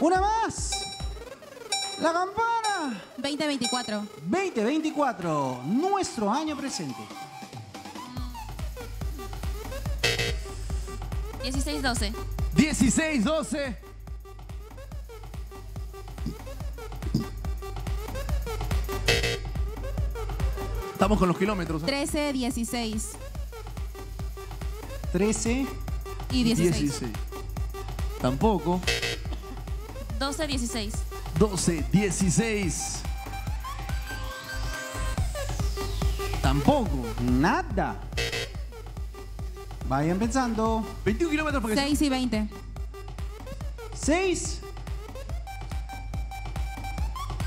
Speaker 2: Una más. La campana.
Speaker 6: 20 24.
Speaker 2: 2024, nuestro año presente.
Speaker 6: 16 12.
Speaker 1: 16, 12. Estamos con los kilómetros. ¿eh?
Speaker 6: 13 16.
Speaker 2: 13,
Speaker 6: Y 16.
Speaker 1: 16. Tampoco.
Speaker 6: 12 16.
Speaker 1: 12, 16. Tampoco.
Speaker 2: nada. Vayan pensando.
Speaker 1: 21 kilómetros porque
Speaker 6: 6 y 20.
Speaker 2: 6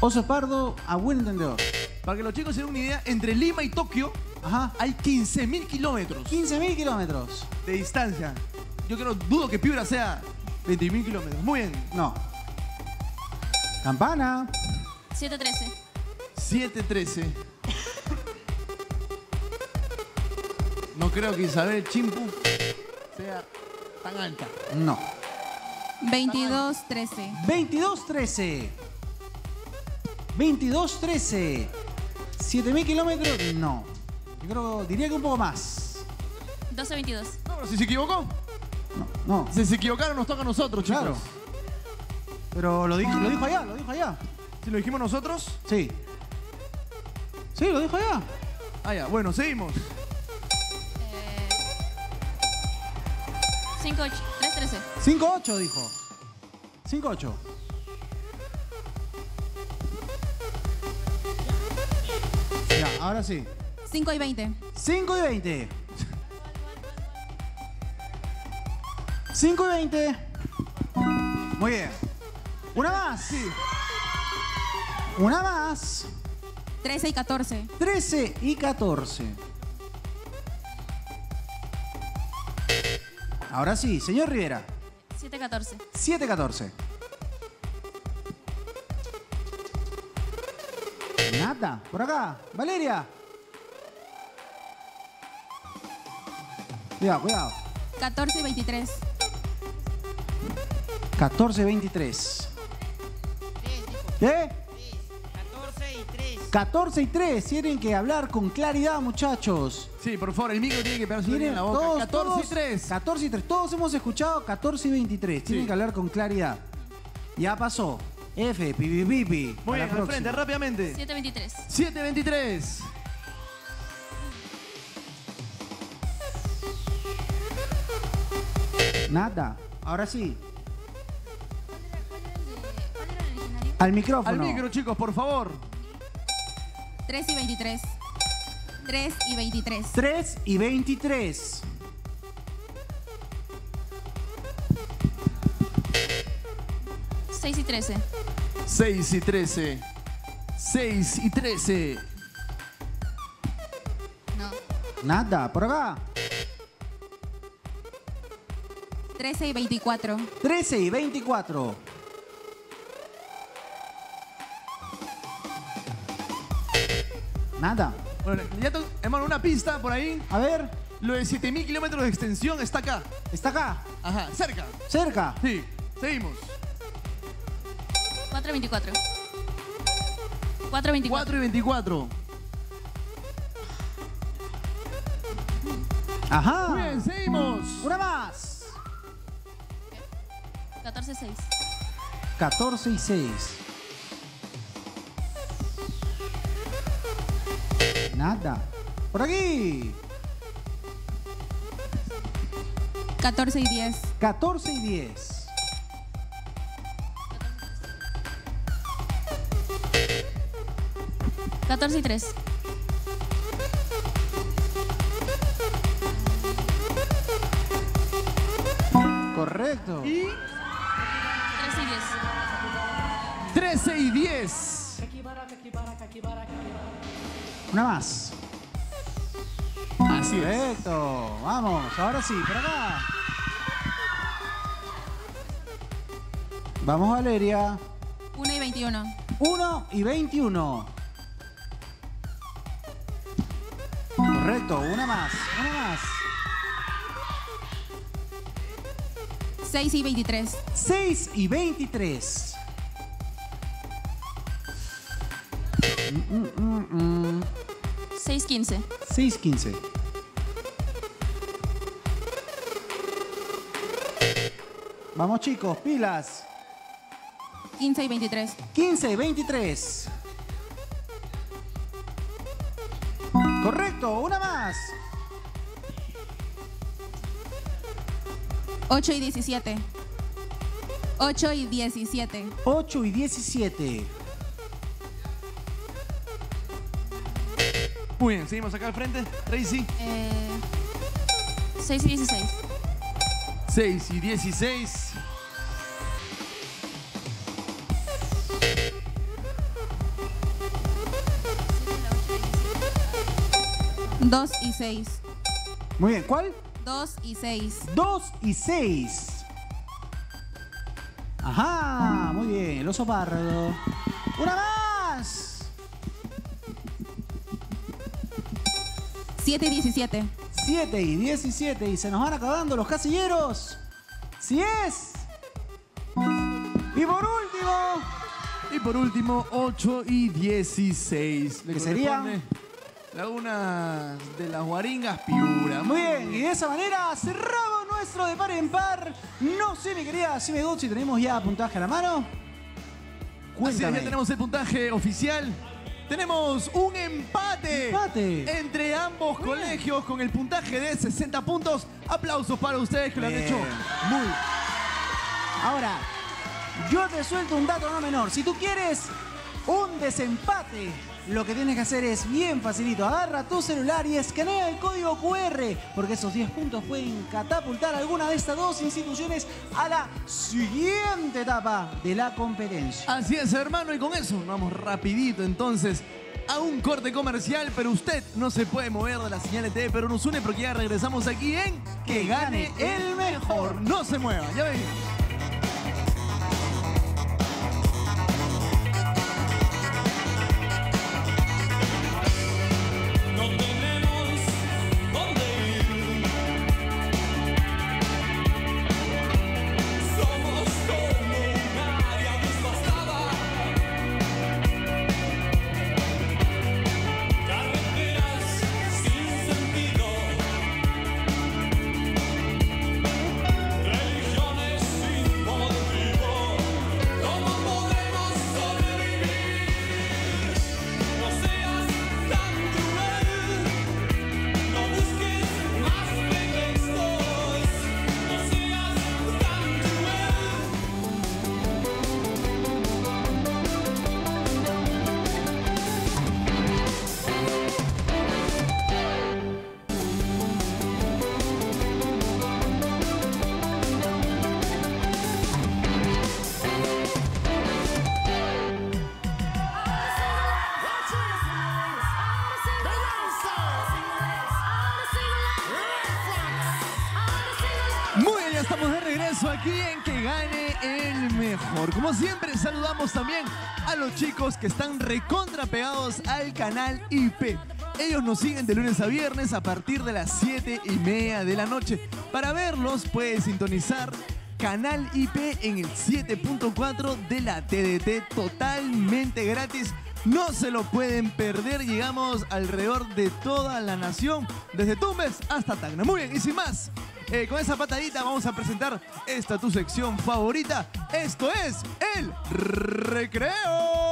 Speaker 2: Oso pardo, a buen entendedor.
Speaker 1: Para que los chicos se den una idea, entre Lima y Tokio
Speaker 2: Ajá.
Speaker 1: hay 15.000 kilómetros
Speaker 2: 15.000 kilómetros.
Speaker 1: de distancia. Yo creo, dudo que Piura sea 20.000 kilómetros. Muy bien.
Speaker 2: No. Campana.
Speaker 6: 713.
Speaker 1: 7.13. No creo que Isabel Chimpu sea tan alta.
Speaker 2: No.
Speaker 6: 2213.
Speaker 2: 22.13. 22.13. 7.000 kilómetros, no. Yo creo, diría que un poco más.
Speaker 6: 1222.
Speaker 1: No, pero si se equivocó.
Speaker 2: No,
Speaker 1: Si se equivocaron, nos toca a nosotros, chicos.
Speaker 2: claro. Pero lo dijo, lo dijo allá, lo dijo allá.
Speaker 1: Si lo dijimos nosotros.
Speaker 2: Sí. Sí, lo dijo allá.
Speaker 1: Ah, ya. Bueno, seguimos.
Speaker 6: 58. 313.
Speaker 2: 5.8 dijo. 5.8. Ya, ahora sí.
Speaker 6: 5 y 20.
Speaker 2: 5 y 20. 5 y 20. Muy bien. Una más. Sí. Una más.
Speaker 6: 13 y 14.
Speaker 2: 13 y 14. Ahora sí, señor Rivera.
Speaker 6: 714.
Speaker 2: 7 14. Nada. Por acá. Valeria. Cuidado, cuidado.
Speaker 6: 14 y 23.
Speaker 2: 14 23. ¿Qué?
Speaker 8: 14 y 3.
Speaker 2: 14 y 3. Tienen que hablar con claridad, muchachos.
Speaker 1: Sí, por favor, el micro tiene que pegarse en la boca.
Speaker 2: todos,
Speaker 1: 14 y
Speaker 2: todos-
Speaker 1: 3.
Speaker 2: 14 y 3. Todos hemos escuchado 14 y 23. Tienen
Speaker 1: Sí.
Speaker 2: que hablar con claridad. Ya pasó. F, pipi, pipi.
Speaker 1: Muy bien, al frente, rápidamente.
Speaker 6: 723.
Speaker 1: 723.
Speaker 2: Nada. Ahora sí.
Speaker 6: ¿Cuál era el originario?
Speaker 2: Al micrófono.
Speaker 1: Al micro, chicos, por favor.
Speaker 6: 3 y 23. 3 y 23.
Speaker 2: 3 y 23.
Speaker 6: Seis y 13.
Speaker 1: 6 y 13. 6 y 13.
Speaker 6: No.
Speaker 2: Nada. Por acá.
Speaker 6: 13 y 24.
Speaker 2: 13 y 24. Nada.
Speaker 1: Bueno, ya te- hermano, una pista por ahí.
Speaker 2: A ver.
Speaker 1: Lo de 7000 kilómetros de extensión está acá.
Speaker 2: Está acá.
Speaker 1: Ajá, cerca.
Speaker 2: Cerca.
Speaker 1: Sí, seguimos.
Speaker 6: 4 y 24. 4 y 24.
Speaker 1: 4 y 24.
Speaker 2: Ajá.
Speaker 1: Muy bien, seguimos.
Speaker 2: Una más.
Speaker 6: 14 y 6.
Speaker 2: 14 y 6. Nada. Por aquí.
Speaker 6: 14 y 10.
Speaker 2: 14 y 10.
Speaker 6: Catorce y 3.
Speaker 2: Una más.
Speaker 1: Así es.
Speaker 2: Perfecto. Vamos. Ahora sí, por acá. Vamos, Valeria.
Speaker 6: 1 y 21.
Speaker 2: 1 y 21. Correcto. Una más. Una más.
Speaker 6: 6 y 23.
Speaker 2: 6 y 23.
Speaker 6: 6 15.
Speaker 2: 6, 15. Vamos chicos, pilas.
Speaker 6: 15 y 23.
Speaker 2: 15 y 23. Correcto, una más.
Speaker 6: 8 y 17. 8 y 17.
Speaker 2: 8 y 17.
Speaker 1: Muy bien, seguimos acá al frente. Tracy.
Speaker 6: Eh, 6 y 16.
Speaker 1: 6 y 16.
Speaker 6: Dos y seis.
Speaker 2: Muy bien, ¿cuál?
Speaker 6: Dos y seis.
Speaker 2: Dos y seis. Ajá, muy bien, el oso pardo. ¡Una más!
Speaker 6: 7 y 17.
Speaker 2: 7 y 17 y se nos van acabando los casilleros. Si es. Y por último,
Speaker 1: Y por último, 8 y 16. Le
Speaker 2: Que serían-
Speaker 1: corresponde Laguna de las Guaringas, Piura.
Speaker 2: muy bien, y de esa manera cerramos nuestro de par en par. No sé, mi querida Sime si tenemos ya puntaje a la mano.
Speaker 1: Así es,
Speaker 2: Cuéntame.
Speaker 1: ya tenemos el puntaje oficial. Tenemos un empate,
Speaker 2: Empate.
Speaker 1: entre ambos colegios con el puntaje de 60 puntos. Aplausos para ustedes que lo han hecho muy
Speaker 2: Ahora, yo te suelto un dato no menor. Si tú quieres un desempate, lo que tienes que hacer es bien facilito. Agarra tu celular y escanea el código QR, porque esos 10 puntos pueden catapultar a alguna de estas dos instituciones a la siguiente etapa de la competencia.
Speaker 1: Así es, hermano, y con eso vamos rapidito entonces a un corte comercial, pero usted no se puede mover de la señal de TV, pero nos une porque ya regresamos aquí en Que gane el mejor. No se mueva, ya venimos. Mejor. Como siempre, saludamos también a los chicos que están recontra pegados al canal IP. Ellos nos siguen de lunes a viernes a partir de las 7 y media de la noche. Para verlos, puedes sintonizar Canal IP en el 7.4 de la TDT totalmente gratis. No se lo pueden perder. Llegamos alrededor de toda la nación, desde Tumbes hasta Tacna. Muy bien, y sin más, eh, con esa patadita vamos a presentar esta tu sección favorita. Esto es el recreo.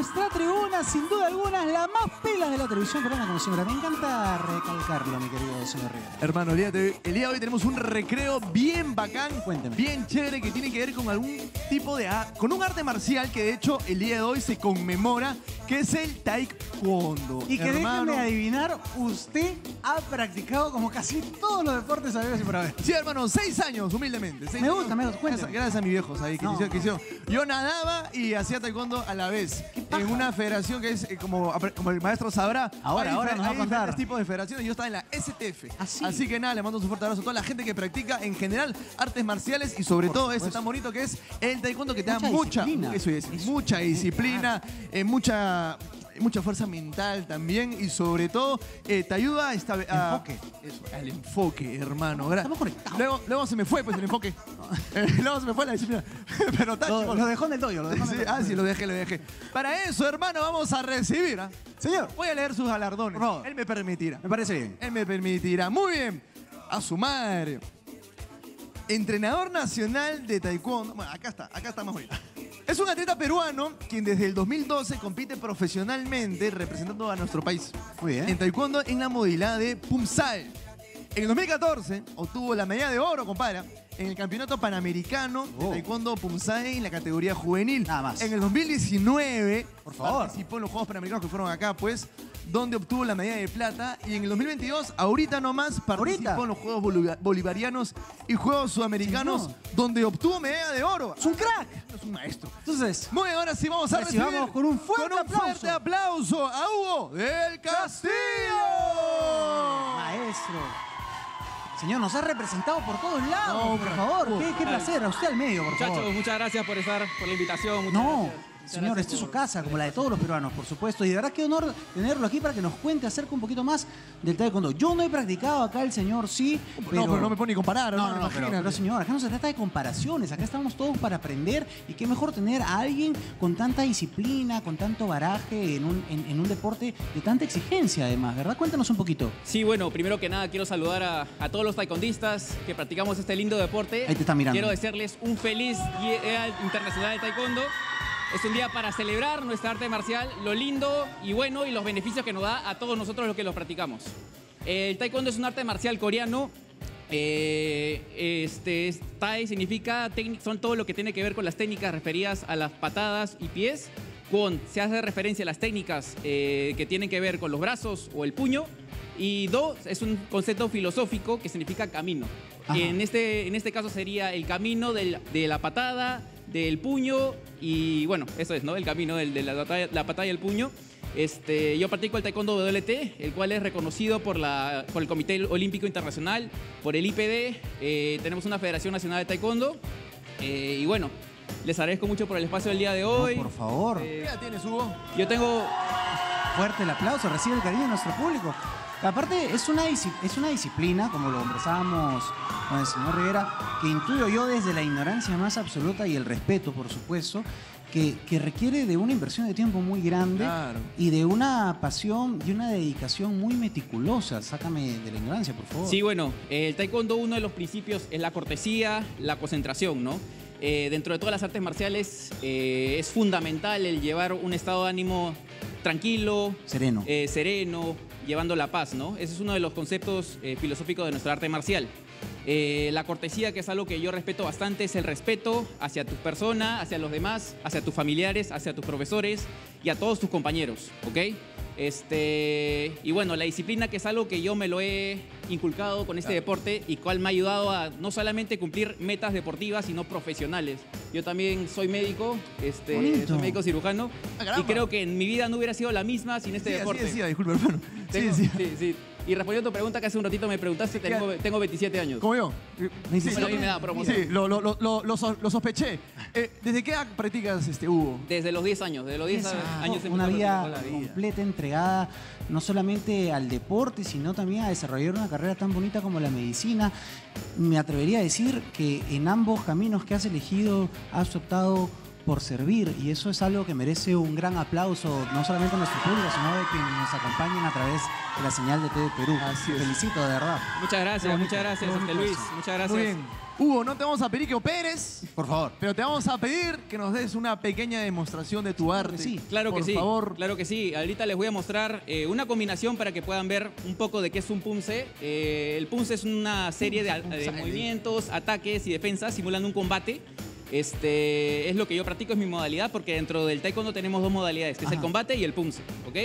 Speaker 2: Nuestra tribuna, sin duda alguna, la más pela de la televisión peruana, como siempre. Me encanta recalcarlo, mi querido señor Rivera.
Speaker 1: Hermano, el día, de, el día de hoy tenemos un recreo bien bacán,
Speaker 2: Cuénteme.
Speaker 1: bien chévere, que tiene que ver con algún tipo de... a- con un arte marcial que de hecho el día de hoy se conmemora, que es el taekwondo.
Speaker 2: Y que
Speaker 1: hermano.
Speaker 2: déjenme adivinar, usted ha practicado como casi todos los deportes sabidos y por haber.
Speaker 1: Sí, hermano, seis años, humildemente. seis
Speaker 2: Me
Speaker 1: años.
Speaker 2: gusta, me gusta,
Speaker 1: Gracias, gracias a mis viejos ahí que,
Speaker 2: No.
Speaker 1: hicieron, que hicieron. Yo nadaba y hacía taekwondo a la vez. En una federación que es eh, como, como el maestro sabrá.
Speaker 2: Ahora,
Speaker 1: hay
Speaker 2: ahora
Speaker 1: difer-
Speaker 2: nos va a
Speaker 1: hay
Speaker 2: contar.
Speaker 1: diferentes tipos de federaciones. Yo estaba en la STF.
Speaker 2: ¿Ah, sí?
Speaker 1: Así que nada, le mando un fuerte abrazo a toda la gente que practica en general artes marciales y sobre todo
Speaker 2: supuesto.
Speaker 1: tan bonito que es el taekwondo que te da
Speaker 2: Mucha
Speaker 1: mucha,
Speaker 2: disciplina.
Speaker 1: eso es, mucha disciplina, eh, mucha mucha fuerza mental también y sobre todo eh, te ayuda a, esta, a-
Speaker 2: Enfoque.
Speaker 1: eso, al enfoque, hermano.
Speaker 2: Estamos conectados.
Speaker 1: Luego, luego se me fue pues el enfoque. Luego se me fue la disciplina. Pero está
Speaker 2: Lo, dejó en el doyo, lo dejó en
Speaker 1: Sí, ah, sí, lo dejé, lo dejé. Para eso, hermano, vamos a recibir. ¿ah?
Speaker 2: Señor,
Speaker 1: Voy a leer sus galardones. Él me permitirá.
Speaker 2: me parece bien.
Speaker 1: Él me permitirá. Muy bien. A su madre. Entrenador nacional de taekwondo. Bueno, acá está, acá estamos hoy. Es un atleta peruano quien desde el 2012 compite profesionalmente representando a nuestro país.
Speaker 2: Muy bien.
Speaker 1: En taekwondo en la modalidad de Pumsal. En el 2014 obtuvo la medalla de oro, compadre. En el Campeonato Panamericano de
Speaker 2: Oh.
Speaker 1: Taekwondo Pumsae en la categoría juvenil.
Speaker 2: Nada más.
Speaker 1: En el 2019
Speaker 2: Por favor.
Speaker 1: participó en los Juegos Panamericanos que fueron acá, pues, donde obtuvo la medalla de plata. Y en el 2022, ahorita nomás, participó
Speaker 2: Ahorita.
Speaker 1: en los Juegos Boliva- Bolivarianos y Juegos Sudamericanos,
Speaker 2: Señor.
Speaker 1: donde obtuvo medalla de oro.
Speaker 2: Es un crack.
Speaker 1: Es un maestro.
Speaker 2: Entonces,
Speaker 1: Muy bien, ahora sí vamos a
Speaker 2: Recibamos
Speaker 1: recibir
Speaker 2: con un fuerte
Speaker 1: con un
Speaker 2: aplauso.
Speaker 1: fuerte aplauso a Hugo del Castillo.
Speaker 2: maestro. Señor, nos ha representado por todos lados,
Speaker 1: No,
Speaker 2: por favor. Qué, qué placer. A usted al medio, por
Speaker 9: Muchachos,
Speaker 2: favor.
Speaker 9: muchas gracias por estar, por la invitación. Muchas
Speaker 2: No,
Speaker 9: gracias.
Speaker 2: Señor, esta es su casa, como la de todos los peruanos, por supuesto. Y de verdad qué honor tenerlo aquí para que nos cuente acerca un poquito más del taekwondo. Yo no he practicado acá, el señor sí, pero...
Speaker 1: No, pero no me pone ni comparar,
Speaker 2: No, no, no, pero,
Speaker 1: imagínate.
Speaker 2: pero, señor, acá no se trata de comparaciones, acá estamos todos para aprender y qué mejor tener a alguien con tanta disciplina, con tanto baraje en un, en, en un deporte de tanta exigencia además, ¿verdad? Cuéntanos un poquito.
Speaker 9: Sí, bueno, primero que nada quiero saludar a, a todos los taekwondistas que practicamos este lindo deporte.
Speaker 2: Ahí te está mirando.
Speaker 9: Quiero desearles un feliz Día Internacional de Taekwondo. Es un día para celebrar nuestra arte marcial, lo lindo y bueno y los beneficios que nos da a todos nosotros los que lo practicamos. El taekwondo es un arte marcial coreano. eh, este, es- Tai significa, son todo lo que tiene que ver con las técnicas referidas a las patadas y pies. Con, se hace referencia a las técnicas eh, que tienen que ver con los brazos o el puño. Y Do es un concepto filosófico que significa camino.
Speaker 2: Ajá.
Speaker 9: En este, en este caso sería el camino del- de la patada, del puño y bueno, eso es, ¿no? El camino del- de la, batalla- la patada y el puño. Este, yo practico el taekwondo WT, el cual es reconocido por, la, por el Comité Olímpico Internacional, por el IPD. eh, tenemos una Federación Nacional de Taekwondo. eh, y bueno, les agradezco mucho por el espacio del día de hoy.
Speaker 2: por favor.
Speaker 1: ¿Qué edad tienes, Hugo?
Speaker 9: Yo tengo
Speaker 2: Fuerte el aplauso, recibe el cariño de nuestro público. Aparte, es una, es una disciplina, como lo conversábamos con el señor Rivera, que intuyo yo desde la ignorancia más absoluta y el respeto, por supuesto, que, que requiere de una inversión de tiempo muy grande
Speaker 1: Claro.
Speaker 2: y de una pasión y una dedicación muy meticulosa. Sácame de la ignorancia, por favor.
Speaker 9: Sí, bueno, el taekwondo uno de los principios es la cortesía, la concentración, ¿no? Eh, dentro de todas las artes marciales eh, es fundamental el llevar un estado de ánimo tranquilo,
Speaker 2: Sereno.
Speaker 9: eh, sereno, llevando la paz, ¿no? Ese es uno de los conceptos eh, filosóficos de nuestra arte marcial. Eh, la cortesía, que es algo que yo respeto bastante, es el respeto hacia tu persona, hacia los demás, hacia tus familiares, hacia tus profesores y a todos tus compañeros, ¿ok? Este, y bueno, la disciplina, que es algo que yo me lo he inculcado con este deporte y cual me ha ayudado a no solamente cumplir metas deportivas, sino profesionales. Yo también soy médico, este,
Speaker 2: Bonito.
Speaker 9: soy médico cirujano
Speaker 1: Ah,
Speaker 9: y creo que en mi vida no hubiera sido la misma sin este
Speaker 1: Sí,
Speaker 9: deporte.
Speaker 1: así decía, disculpe, hermano. Sí, decía.
Speaker 9: sí, sí. Y respondiendo a tu pregunta que hace un ratito me preguntaste, tengo, tengo 27 años.
Speaker 1: Como yo.
Speaker 2: Sí,
Speaker 9: Bueno, a mí me da promoción.
Speaker 1: Sí, lo, lo, lo, lo, lo so- lo sospeché. Eh, ¿Desde qué edad practicas, este, Hugo?
Speaker 9: Desde los 10 años, desde los 10
Speaker 2: Ah,
Speaker 9: años
Speaker 2: una
Speaker 9: empecé a
Speaker 2: vida
Speaker 9: practicar.
Speaker 2: completa, entregada no solamente al deporte, sino también a desarrollar una carrera tan bonita como la medicina. Me atrevería a decir que en ambos caminos que has elegido has optado por servir y eso es algo que merece un gran aplauso, no solamente a nuestro público, sino de quienes nos acompañen a través de la señal de TV Perú.
Speaker 1: Así es.
Speaker 2: Felicito, de verdad.
Speaker 9: Muchas gracias, muchas gracias, este Luis. Muchas gracias.
Speaker 1: Muy bien. Hugo, no te vamos a pedir que operes,
Speaker 2: Por favor.
Speaker 1: pero te vamos a pedir que nos des una pequeña demostración de tu arte.
Speaker 2: sí.
Speaker 9: Claro que
Speaker 1: Por
Speaker 9: sí.
Speaker 1: favor.
Speaker 9: Claro que sí. Ahorita les voy a mostrar eh, una combinación para que puedan ver un poco de qué es un punce. Eh, el punce es una serie de, de movimientos, ataques y defensas simulando un combate. Este es lo que yo practico, es mi modalidad, porque dentro del taekwondo tenemos dos modalidades, que es el
Speaker 2: Ajá.
Speaker 9: combate y el punce, ¿ok?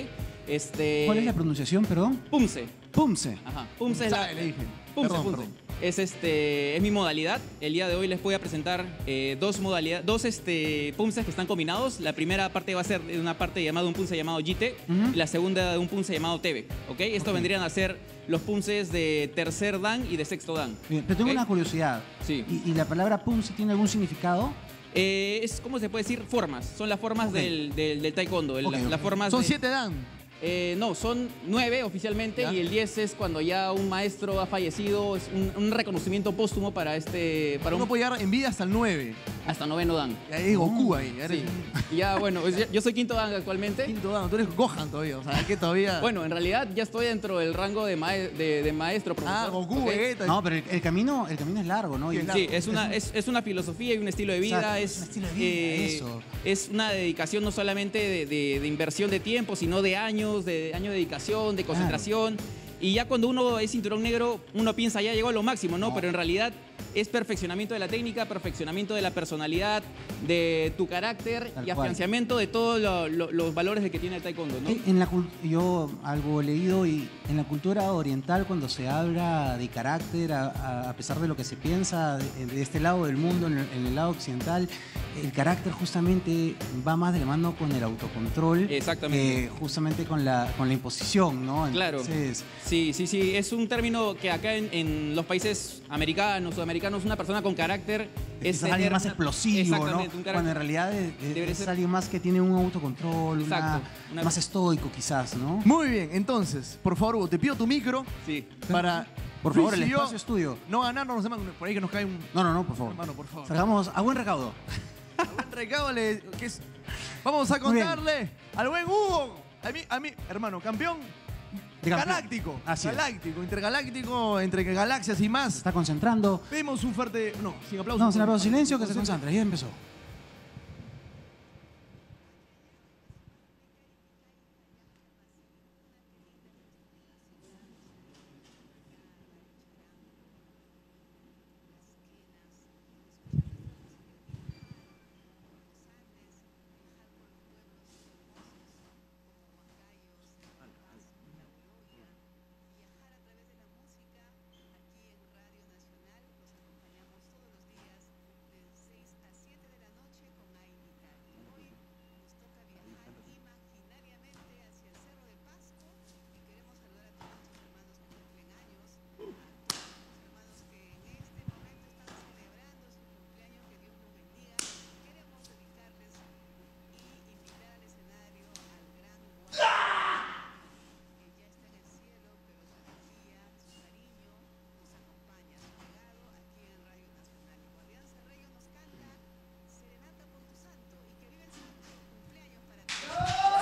Speaker 9: Este,
Speaker 2: ¿Cuál es la pronunciación, perdón?
Speaker 9: Punce.
Speaker 2: Pumse.
Speaker 9: Ajá. Pumse es la.
Speaker 1: Le dije.
Speaker 9: Punce,
Speaker 1: Perdón,
Speaker 9: punce.
Speaker 1: perdón.
Speaker 9: Es, este, es mi modalidad. El día de hoy les voy a presentar eh, dos modalidades, dos este, punces que están combinados. La primera parte va a ser de una parte llamada un punce llamado JITE
Speaker 2: Ujú.
Speaker 9: y la segunda de un punce llamado TEBE. ¿ok? Esto vendrían a ser los punces de tercer dan y de sexto dan.
Speaker 2: Bien, pero tengo
Speaker 9: ¿ok?
Speaker 2: una curiosidad.
Speaker 9: Sí.
Speaker 2: ¿Y, y la palabra pumse tiene algún significado?
Speaker 9: Eh, es, ¿cómo se puede decir? Formas. Son las formas
Speaker 2: Ok.
Speaker 9: del, del, del taekwondo. el-
Speaker 2: Ok,
Speaker 9: las,
Speaker 2: ok.
Speaker 9: formas
Speaker 1: Son
Speaker 9: de-
Speaker 1: siete dan.
Speaker 9: Eh, no, son nueve oficialmente
Speaker 1: ¿Ya?
Speaker 9: y el 10 es cuando ya un maestro ha fallecido, es un, un reconocimiento póstumo para este, para
Speaker 1: Uno
Speaker 9: un,
Speaker 1: puede llegar en vida hasta el 9.
Speaker 9: hasta noveno dan.
Speaker 1: Y ahí Goku ahí. ya eres
Speaker 9: Sí. ya bueno, pues ya- yo soy quinto dan actualmente.
Speaker 1: Quinto dan. Tú eres Gohan todavía. O sea, que todavía.
Speaker 9: Bueno, en realidad ya estoy dentro del rango de, de, de maestro profesor.
Speaker 1: ah, Goku,
Speaker 9: ¿ok?
Speaker 1: Vegeta.
Speaker 2: No, pero el, el camino, el camino es largo, ¿no? Y-
Speaker 1: Sí,
Speaker 9: Sí, es una, es, es una filosofía y un estilo de vida.
Speaker 2: Exacto,
Speaker 9: es,
Speaker 2: es un estilo de vida, eso.
Speaker 9: Es una dedicación no solamente de, de- de inversión de tiempo, sino de años, de años de dedicación, de concentración. Y ya cuando uno es cinturón negro, uno piensa ya llegó a lo máximo, ¿no? Pero en realidad es perfeccionamiento de la técnica, perfeccionamiento de la personalidad, de tu carácter
Speaker 2: Tal
Speaker 9: y
Speaker 2: cual.
Speaker 9: afianzamiento de todos lo- lo- los valores de que tiene el taekwondo, ¿no?
Speaker 2: En la yo algo he leído y en la cultura oriental cuando se habla de carácter, a, pesar de lo que se piensa de, de este lado del mundo, en el, en el lado occidental, el carácter justamente va más de la mano con el autocontrol,
Speaker 9: Exactamente.
Speaker 2: justamente con la, con la imposición, ¿no?
Speaker 9: Claro. Sí, sí, sí. Es un término que acá en, en los países americanos, sudamericanos, una persona con carácter
Speaker 2: es,
Speaker 9: es,
Speaker 2: alguien más explosivo, ¿no? Cuando en realidad es, es- alguien más que tiene un autocontrol, una-
Speaker 9: Exacto, una-
Speaker 2: más estoico quizás, ¿no?
Speaker 1: Muy bien, entonces, por favor, Hugo, te pido tu micro
Speaker 9: Sí.
Speaker 1: para.
Speaker 2: Por favor,
Speaker 1: Luis
Speaker 2: el
Speaker 1: y yo
Speaker 2: espacio es tuyo.
Speaker 1: No ganarnos, por ahí que nos cae un.
Speaker 2: No, no, no, por favor.
Speaker 1: Hermano, por favor.
Speaker 2: Salgamos a buen recaudo.
Speaker 1: buen recado le- que es- Vamos a contarle al buen Hugo. A mí, a mí, hermano, campeón.
Speaker 2: De.
Speaker 1: Galáctico.
Speaker 2: Así es.
Speaker 1: galáctico, intergaláctico, entre galaxias y más.
Speaker 2: Se está concentrando.
Speaker 1: Pedimos un fuerte. No, sin aplausos.
Speaker 2: No, sin aplauso, silencio, que se concentre. Ya empezó.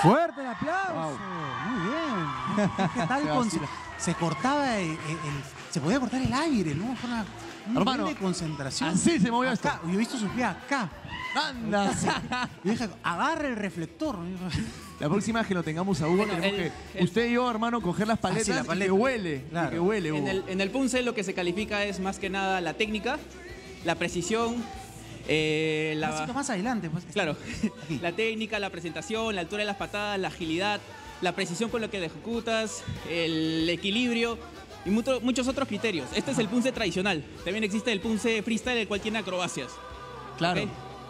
Speaker 2: Fuerte el aplauso. Muy bien. ¿Qué tal? con- se cortaba el, el- el- se podía cortar el aire, ¿no? Fue una, un
Speaker 1: Hermano,
Speaker 2: de concentración.
Speaker 1: así se movió
Speaker 2: acá. Yo he visto su pie acá.
Speaker 1: Anda.
Speaker 2: Yo dije, agarre el reflector.
Speaker 1: La próxima vez que lo tengamos a Hugo,
Speaker 9: Bueno,
Speaker 1: tenemos
Speaker 9: el-
Speaker 1: que.
Speaker 9: el-
Speaker 1: usted y yo, hermano, coger las paletas
Speaker 2: la
Speaker 1: y
Speaker 2: paleta.
Speaker 1: que huele.
Speaker 2: Claro.
Speaker 1: y que huele, Hugo.
Speaker 9: En el, en el punce lo que se califica es más que nada la técnica, la precisión, eh,
Speaker 2: Un poquito
Speaker 9: la,
Speaker 2: más adelante. Pues.
Speaker 9: claro, la técnica, la presentación, la altura de las patadas, la agilidad, la precisión con la que ejecutas, el equilibrio y mucho- muchos otros criterios. Este es el punce tradicional. También existe el punce freestyle, el cual tiene acrobacias.
Speaker 1: Claro.
Speaker 9: ¿ok?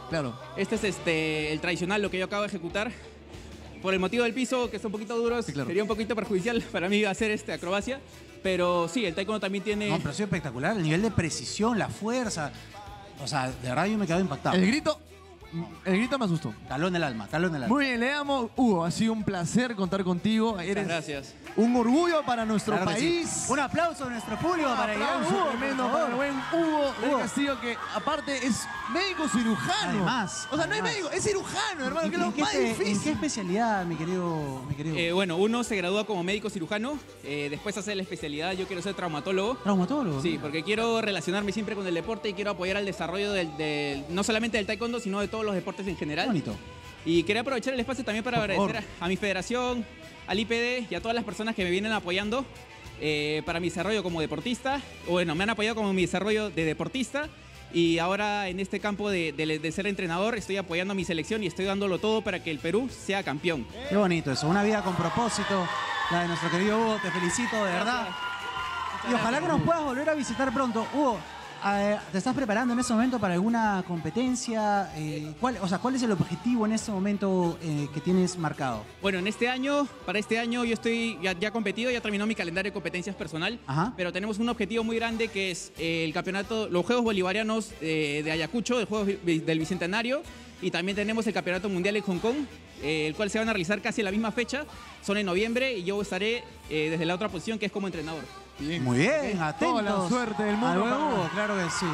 Speaker 1: Claro.
Speaker 9: Este es este, el tradicional, lo que yo acabo de ejecutar. Por el motivo del piso, que está un poquito duro,
Speaker 1: claro.
Speaker 9: sería un poquito perjudicial para mí hacer este acrobacia. Pero sí, el taekwondo también tiene...
Speaker 2: No, pero sido espectacular. El nivel de precisión, la fuerza. O sea, de verdad yo me quedé impactado.
Speaker 1: El grito. El grito me asustó.
Speaker 2: Caló en el alma, caló en el alma.
Speaker 1: Muy bien, le damos. Hugo, ha sido un placer contar contigo. Eres
Speaker 9: gracias.
Speaker 1: Un orgullo para nuestro
Speaker 2: Claro que sí.
Speaker 1: país.
Speaker 2: Un aplauso a nuestro público
Speaker 1: Un
Speaker 2: para
Speaker 1: aplauso
Speaker 2: Hugo,
Speaker 1: tremendo
Speaker 2: por
Speaker 1: para el
Speaker 2: favor.
Speaker 1: buen Hugo del
Speaker 2: Hugo.
Speaker 1: Castillo, que aparte es médico cirujano.
Speaker 2: Además,
Speaker 1: O sea, no es médico, es cirujano, hermano, que es
Speaker 2: ¿En,
Speaker 1: lo
Speaker 2: qué,
Speaker 1: más difícil.
Speaker 2: en qué especialidad, mi querido? Mi querido?
Speaker 9: Eh, bueno, uno se gradúa como médico cirujano, eh, después hace la especialidad, yo quiero ser traumatólogo.
Speaker 2: Traumatólogo.
Speaker 9: Sí, porque quiero relacionarme siempre con el deporte y quiero apoyar al desarrollo del, del- no solamente del taekwondo, sino de todos los deportes en
Speaker 2: Qué
Speaker 9: general.
Speaker 2: bonito.
Speaker 9: Y quería aprovechar el espacio también para
Speaker 2: Por
Speaker 9: agradecer a mi federación, al IPD y a todas las personas que me vienen apoyando eh, para mi desarrollo como deportista. Bueno, me han apoyado como mi desarrollo de deportista. Y ahora en este campo de, de- de ser entrenador estoy apoyando a mi selección y estoy dándolo todo para que el Perú sea campeón.
Speaker 2: Qué bonito eso. Una vida con propósito. La de nuestro querido Hugo. Te felicito, de verdad. Y ojalá que nos puedas volver a visitar pronto. Hugo, ¿te estás preparando en este momento para alguna competencia? Eh, ¿cuál, o sea, ¿cuál es el objetivo en este momento eh, que tienes marcado?
Speaker 9: Bueno, en este año, para este año yo estoy ya, ya competido, ya terminó mi calendario de competencias personal,
Speaker 2: Ajá.
Speaker 9: pero tenemos un objetivo muy grande que es eh, el campeonato, los Juegos Bolivarianos de Ayacucho, el Juegos del Bicentenario, y también tenemos el Campeonato Mundial en Hong Kong, el cual se van a realizar casi a la misma fecha, son en noviembre y yo estaré desde la otra posición que es como entrenador.
Speaker 2: Muy bien, atentos.
Speaker 1: Toda la suerte del mundo para-
Speaker 2: claro que sí.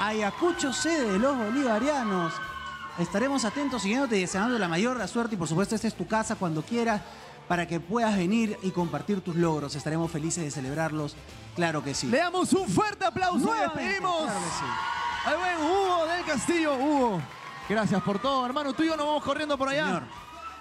Speaker 2: Ayacucho, sede de los bolivarianos. Estaremos atentos, siguiéndote y deseando la mayor de la suerte. Y por supuesto, esta es tu casa cuando quieras para que puedas venir y compartir tus logros. Estaremos felices de celebrarlos. Claro que sí.
Speaker 1: Le damos un fuerte aplauso y
Speaker 2: Nuevamente,
Speaker 1: despedimos
Speaker 2: claro que sí.
Speaker 1: al buen Hugo del Castillo. Hugo, gracias por todo, hermano. Tú y yo nos vamos corriendo por allá.
Speaker 2: Señor.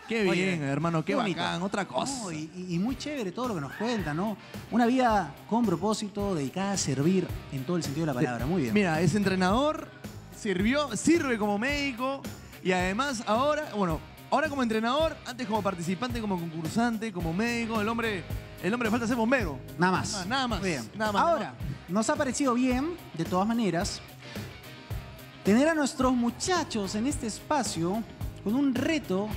Speaker 1: Qué
Speaker 2: Oye,
Speaker 1: bien, hermano, qué, bacán, otra cosa.
Speaker 2: No, y, muy chévere todo lo que nos cuenta, ¿no? Una vida con propósito, dedicada a servir en todo el sentido de la palabra. Muy bien.
Speaker 1: Mira, es entrenador, sirvió, sirve como médico y además ahora, bueno, ahora como entrenador, antes como participante, como concursante, como médico, el hombre, el hombre le falta ser bombero.
Speaker 2: Nada más.
Speaker 1: Ah, nada más.
Speaker 2: Muy bien.
Speaker 1: Nada más.
Speaker 2: Ahora, nos ha parecido bien, de todas maneras, tener a nuestros muchachos en este espacio con un reto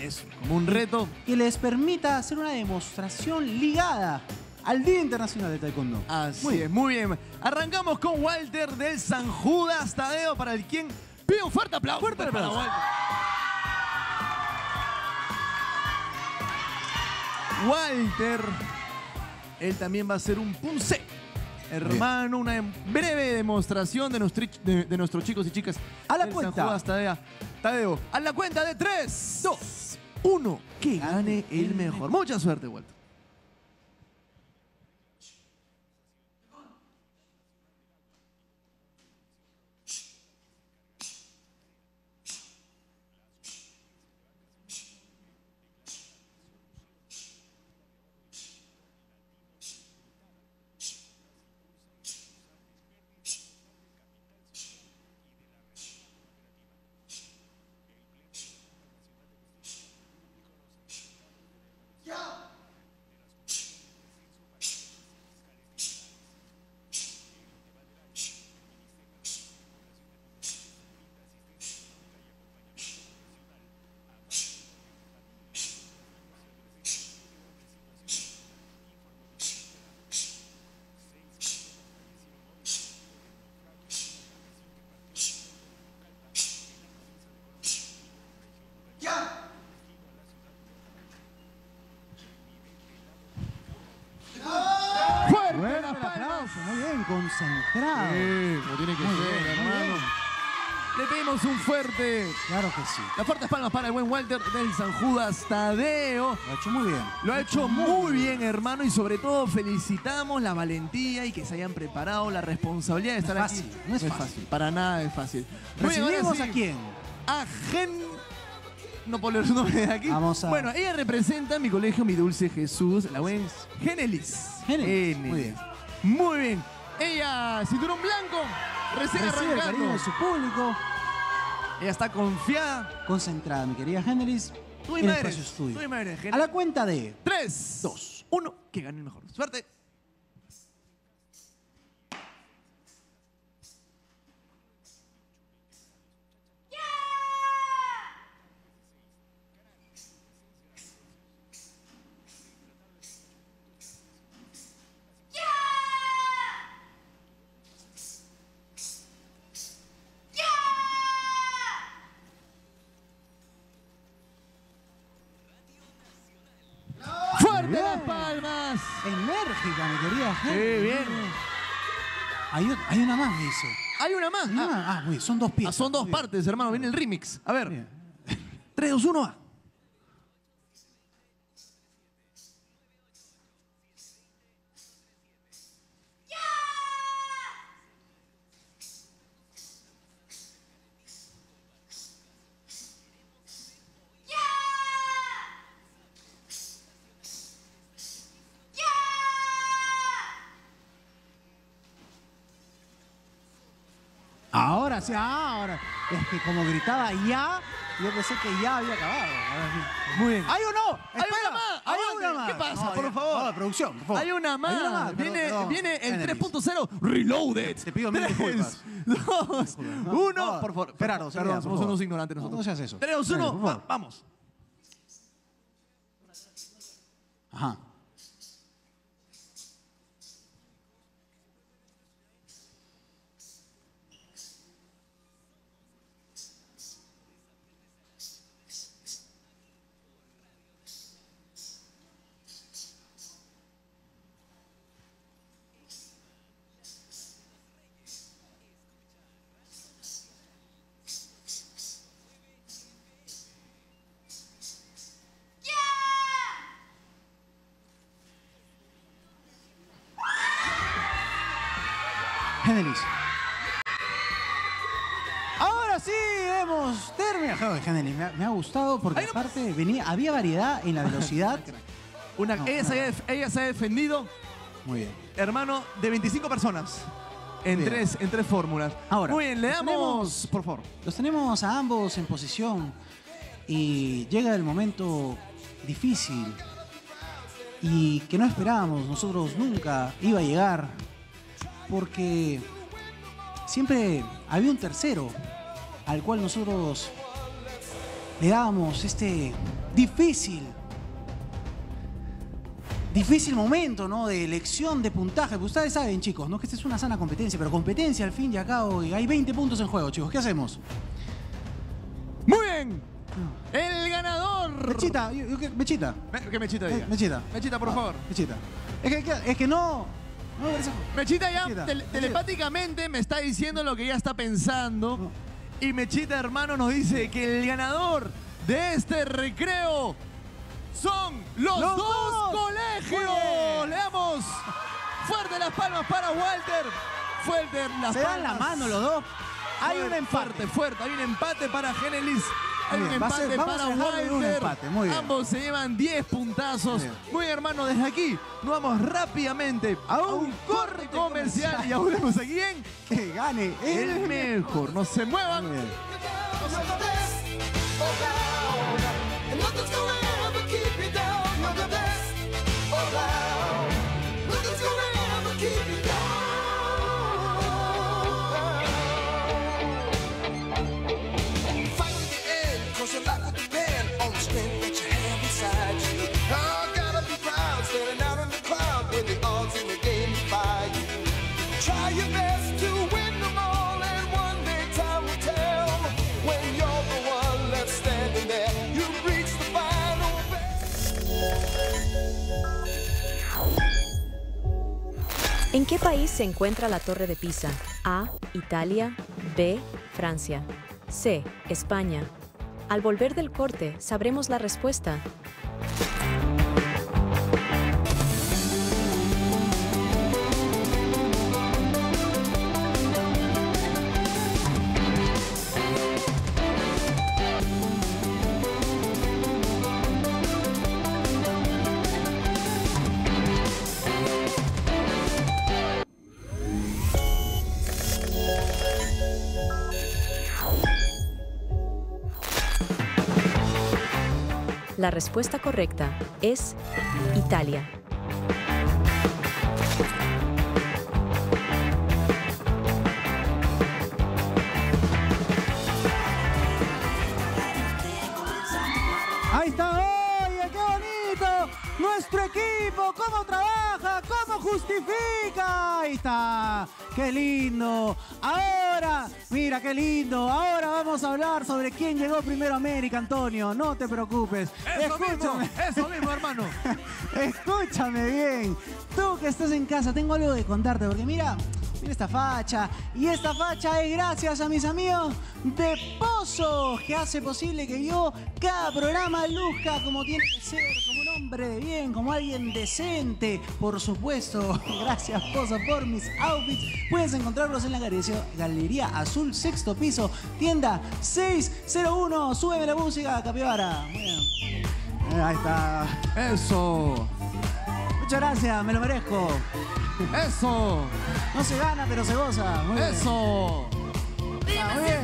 Speaker 1: Eso, como un reto.
Speaker 2: que les permita hacer una demostración ligada al Día Internacional de Taekwondo.
Speaker 1: Así
Speaker 2: Muy
Speaker 1: es, muy bien. Arrancamos con Walter del San Judas Tadeo para el quien pide un fuerte aplauso.
Speaker 2: Fuerte
Speaker 1: para
Speaker 2: aplauso.
Speaker 1: Walter. Walter, él también va a hacer un punce. Hermano, una breve demostración de, de- de nuestros chicos y chicas.
Speaker 2: A la
Speaker 1: del
Speaker 2: cuenta.
Speaker 1: San Judas Tadeo. Tadeo, a la cuenta de 3, 2, 1. Que gane el mejor. Mucha suerte, Walter. Fuerte
Speaker 2: Bueno,
Speaker 1: el
Speaker 2: el
Speaker 1: aplauso.
Speaker 2: aplauso, muy bien, concentrado.
Speaker 1: Sí, como tiene que
Speaker 2: Muy
Speaker 1: ser,
Speaker 2: bien, muy
Speaker 1: hermano.
Speaker 2: bien.
Speaker 1: Le pedimos un fuerte.
Speaker 2: Claro que sí.
Speaker 1: Las fuertes palmas para el buen Walter del San Judas Tadeo.
Speaker 2: Lo ha hecho muy bien.
Speaker 1: Lo ha hecho muy bien, hermano, y sobre todo felicitamos la valentía y que se hayan preparado, la responsabilidad de
Speaker 2: No es
Speaker 1: estar
Speaker 2: fácil,
Speaker 1: aquí.
Speaker 2: no es fácil.
Speaker 1: Para nada es fácil.
Speaker 2: ¿Recibimos
Speaker 1: sí,
Speaker 2: a quién?
Speaker 1: A Gen. No puedo leer su nombre de aquí.
Speaker 2: Vamos a-
Speaker 1: Bueno, ella representa mi colegio, mi dulce Jesús, la buen Genelis.
Speaker 2: Genelis, muy bien.
Speaker 1: Muy bien. Ella, cinturón blanco, recién
Speaker 2: Recibe el cariño
Speaker 1: arrancando.
Speaker 2: de su público.
Speaker 1: Ella está confiada.
Speaker 2: Concentrada, mi querida Hendelis.
Speaker 1: Tú.
Speaker 2: Espacio Estudio.
Speaker 1: Tú misma eres,
Speaker 2: A la cuenta de
Speaker 1: 3, 2, 1, que gane el mejor. Suerte. ¡Fuerte las palmas!
Speaker 2: Enérgica, mi querida
Speaker 1: Sí,
Speaker 2: Hendelis.
Speaker 1: bien.
Speaker 2: Hay, o- hay una más, me dice.
Speaker 1: Hay una más. Ah,
Speaker 2: más. Ah, muy bien, son dos
Speaker 1: ah,
Speaker 2: piezas.
Speaker 1: son dos partes, hermano. Viene el remix. A ver.
Speaker 2: Bien.
Speaker 1: 3, 2, 1, va.
Speaker 2: Ahora sí, ahora. Es que como gritaba ya, yo pensé que ya había acabado.
Speaker 1: Muy bien.
Speaker 2: ¿Hay o no?
Speaker 1: Hay
Speaker 2: Espera,
Speaker 1: una más,
Speaker 2: Hay una más.
Speaker 1: ¿Qué pasa,
Speaker 2: No,
Speaker 1: por
Speaker 2: ya.
Speaker 1: favor?
Speaker 2: No, producción, por favor.
Speaker 1: Hay una más.
Speaker 2: Hay una más.
Speaker 1: Viene,
Speaker 2: Perdón, perdón.
Speaker 1: viene el
Speaker 2: Hendelis.
Speaker 1: 3.0 Reloaded.
Speaker 2: Te pido mil disculpas.
Speaker 1: 2,
Speaker 2: No,
Speaker 1: 1.
Speaker 2: no,
Speaker 1: Por favor.
Speaker 2: Gerardo,
Speaker 1: Perdón, somos unos ignorantes
Speaker 2: No,
Speaker 1: nosotros.
Speaker 2: no seas eso.
Speaker 1: 3, 2,
Speaker 2: Dale,
Speaker 1: 1.
Speaker 2: por favor.
Speaker 1: Vamos.
Speaker 2: Ajá. Ha, me ha gustado porque aparte venía, había variedad en la velocidad.
Speaker 1: Una,
Speaker 2: No,
Speaker 1: ella,
Speaker 2: no.
Speaker 1: Se ha, ella se ha defendido,
Speaker 2: Muy bien.
Speaker 1: hermano, de 25 personas. En
Speaker 2: Bien.
Speaker 1: tres, en tres fórmulas.
Speaker 2: Ahora,
Speaker 1: Muy bien, le damos,
Speaker 2: tenemos-
Speaker 1: por favor.
Speaker 2: Los tenemos a ambos en posición y llega el momento difícil y que no esperábamos, nosotros nunca iba a llegar porque siempre había un tercero al cual nosotros le dábamos este difícil difícil momento, ¿no? De elección de puntaje. Pues ustedes saben, chicos, ¿no? Que esta es una sana competencia, pero competencia al fin y al cabo. Y hay 20 puntos en juego, chicos. ¿Qué hacemos?
Speaker 1: Muy bien. El ganador.
Speaker 2: Mechita, yo- yo que- Mechita.
Speaker 1: Me- que Mechita
Speaker 2: Me-
Speaker 1: diga.
Speaker 2: Mechita.
Speaker 1: Mechita, por
Speaker 2: Ah,
Speaker 1: favor.
Speaker 2: Mechita. Es que, es que no. no
Speaker 1: Mechita ya
Speaker 2: Mechita,
Speaker 1: telepáticamente me está diciendo lo que ya está pensando. Y Mechita, hermano, nos dice que el ganador de este recreo son los,
Speaker 2: Los
Speaker 1: dos,
Speaker 2: dos.
Speaker 1: colegios. Le damos fuerte las palmas para Walter. Fuerte las
Speaker 2: Se dan
Speaker 1: palmas.
Speaker 2: la mano los dos. Hay un empate.
Speaker 1: Fuerte, fuerte. Hay un empate para Genelis. Hay un
Speaker 2: bien, a
Speaker 1: empate
Speaker 2: ser-
Speaker 1: para
Speaker 2: un bien.
Speaker 1: Ambos se llevan 10 puntazos.
Speaker 2: Muy bien.
Speaker 1: Muy bien, hermano, desde aquí nos vamos rápidamente
Speaker 2: A
Speaker 1: a
Speaker 2: un
Speaker 1: un corte comercial. Y ahora vemos a quién.
Speaker 2: Que gane
Speaker 1: El mejor. No se muevan.
Speaker 2: Muy bien.
Speaker 10: And
Speaker 4: ¿En qué país se encuentra la Torre de Pisa? A. Italia. B. Francia. C. España. Al volver del corte, sabremos la respuesta. La respuesta correcta es Italia.
Speaker 2: Ahí está, oye, qué bonito. Nuestro equipo, cómo trabaja, cómo justifica. Ahí está, qué lindo. Ahora, mira, qué lindo. Ahora vamos a hablar sobre quién llegó primero a América, Antonio. No te preocupes.
Speaker 1: Eso mismo,
Speaker 2: Escúchame.
Speaker 1: eso mismo, hermano.
Speaker 2: Escúchame bien. Tú que estás en casa, tengo algo de contarte, porque mira, mira esta facha. Y esta facha es gracias a mis amigos de Pozo, que hace posible que yo cada programa luzca como tiene que ser, como hombre de bien, como alguien decente. Por supuesto, gracias Pozo por mis outfits. Puedes encontrarlos en la galería, Galería Azul, sexto piso, tienda 601. Súbeme la música, capibara. Muy bien. Eh, Ahí está.
Speaker 1: Eso.
Speaker 2: Muchas gracias, me lo merezco.
Speaker 1: Eso.
Speaker 2: No se gana, pero se goza. Muy bien.
Speaker 1: Eso.
Speaker 2: Ah, muy bien.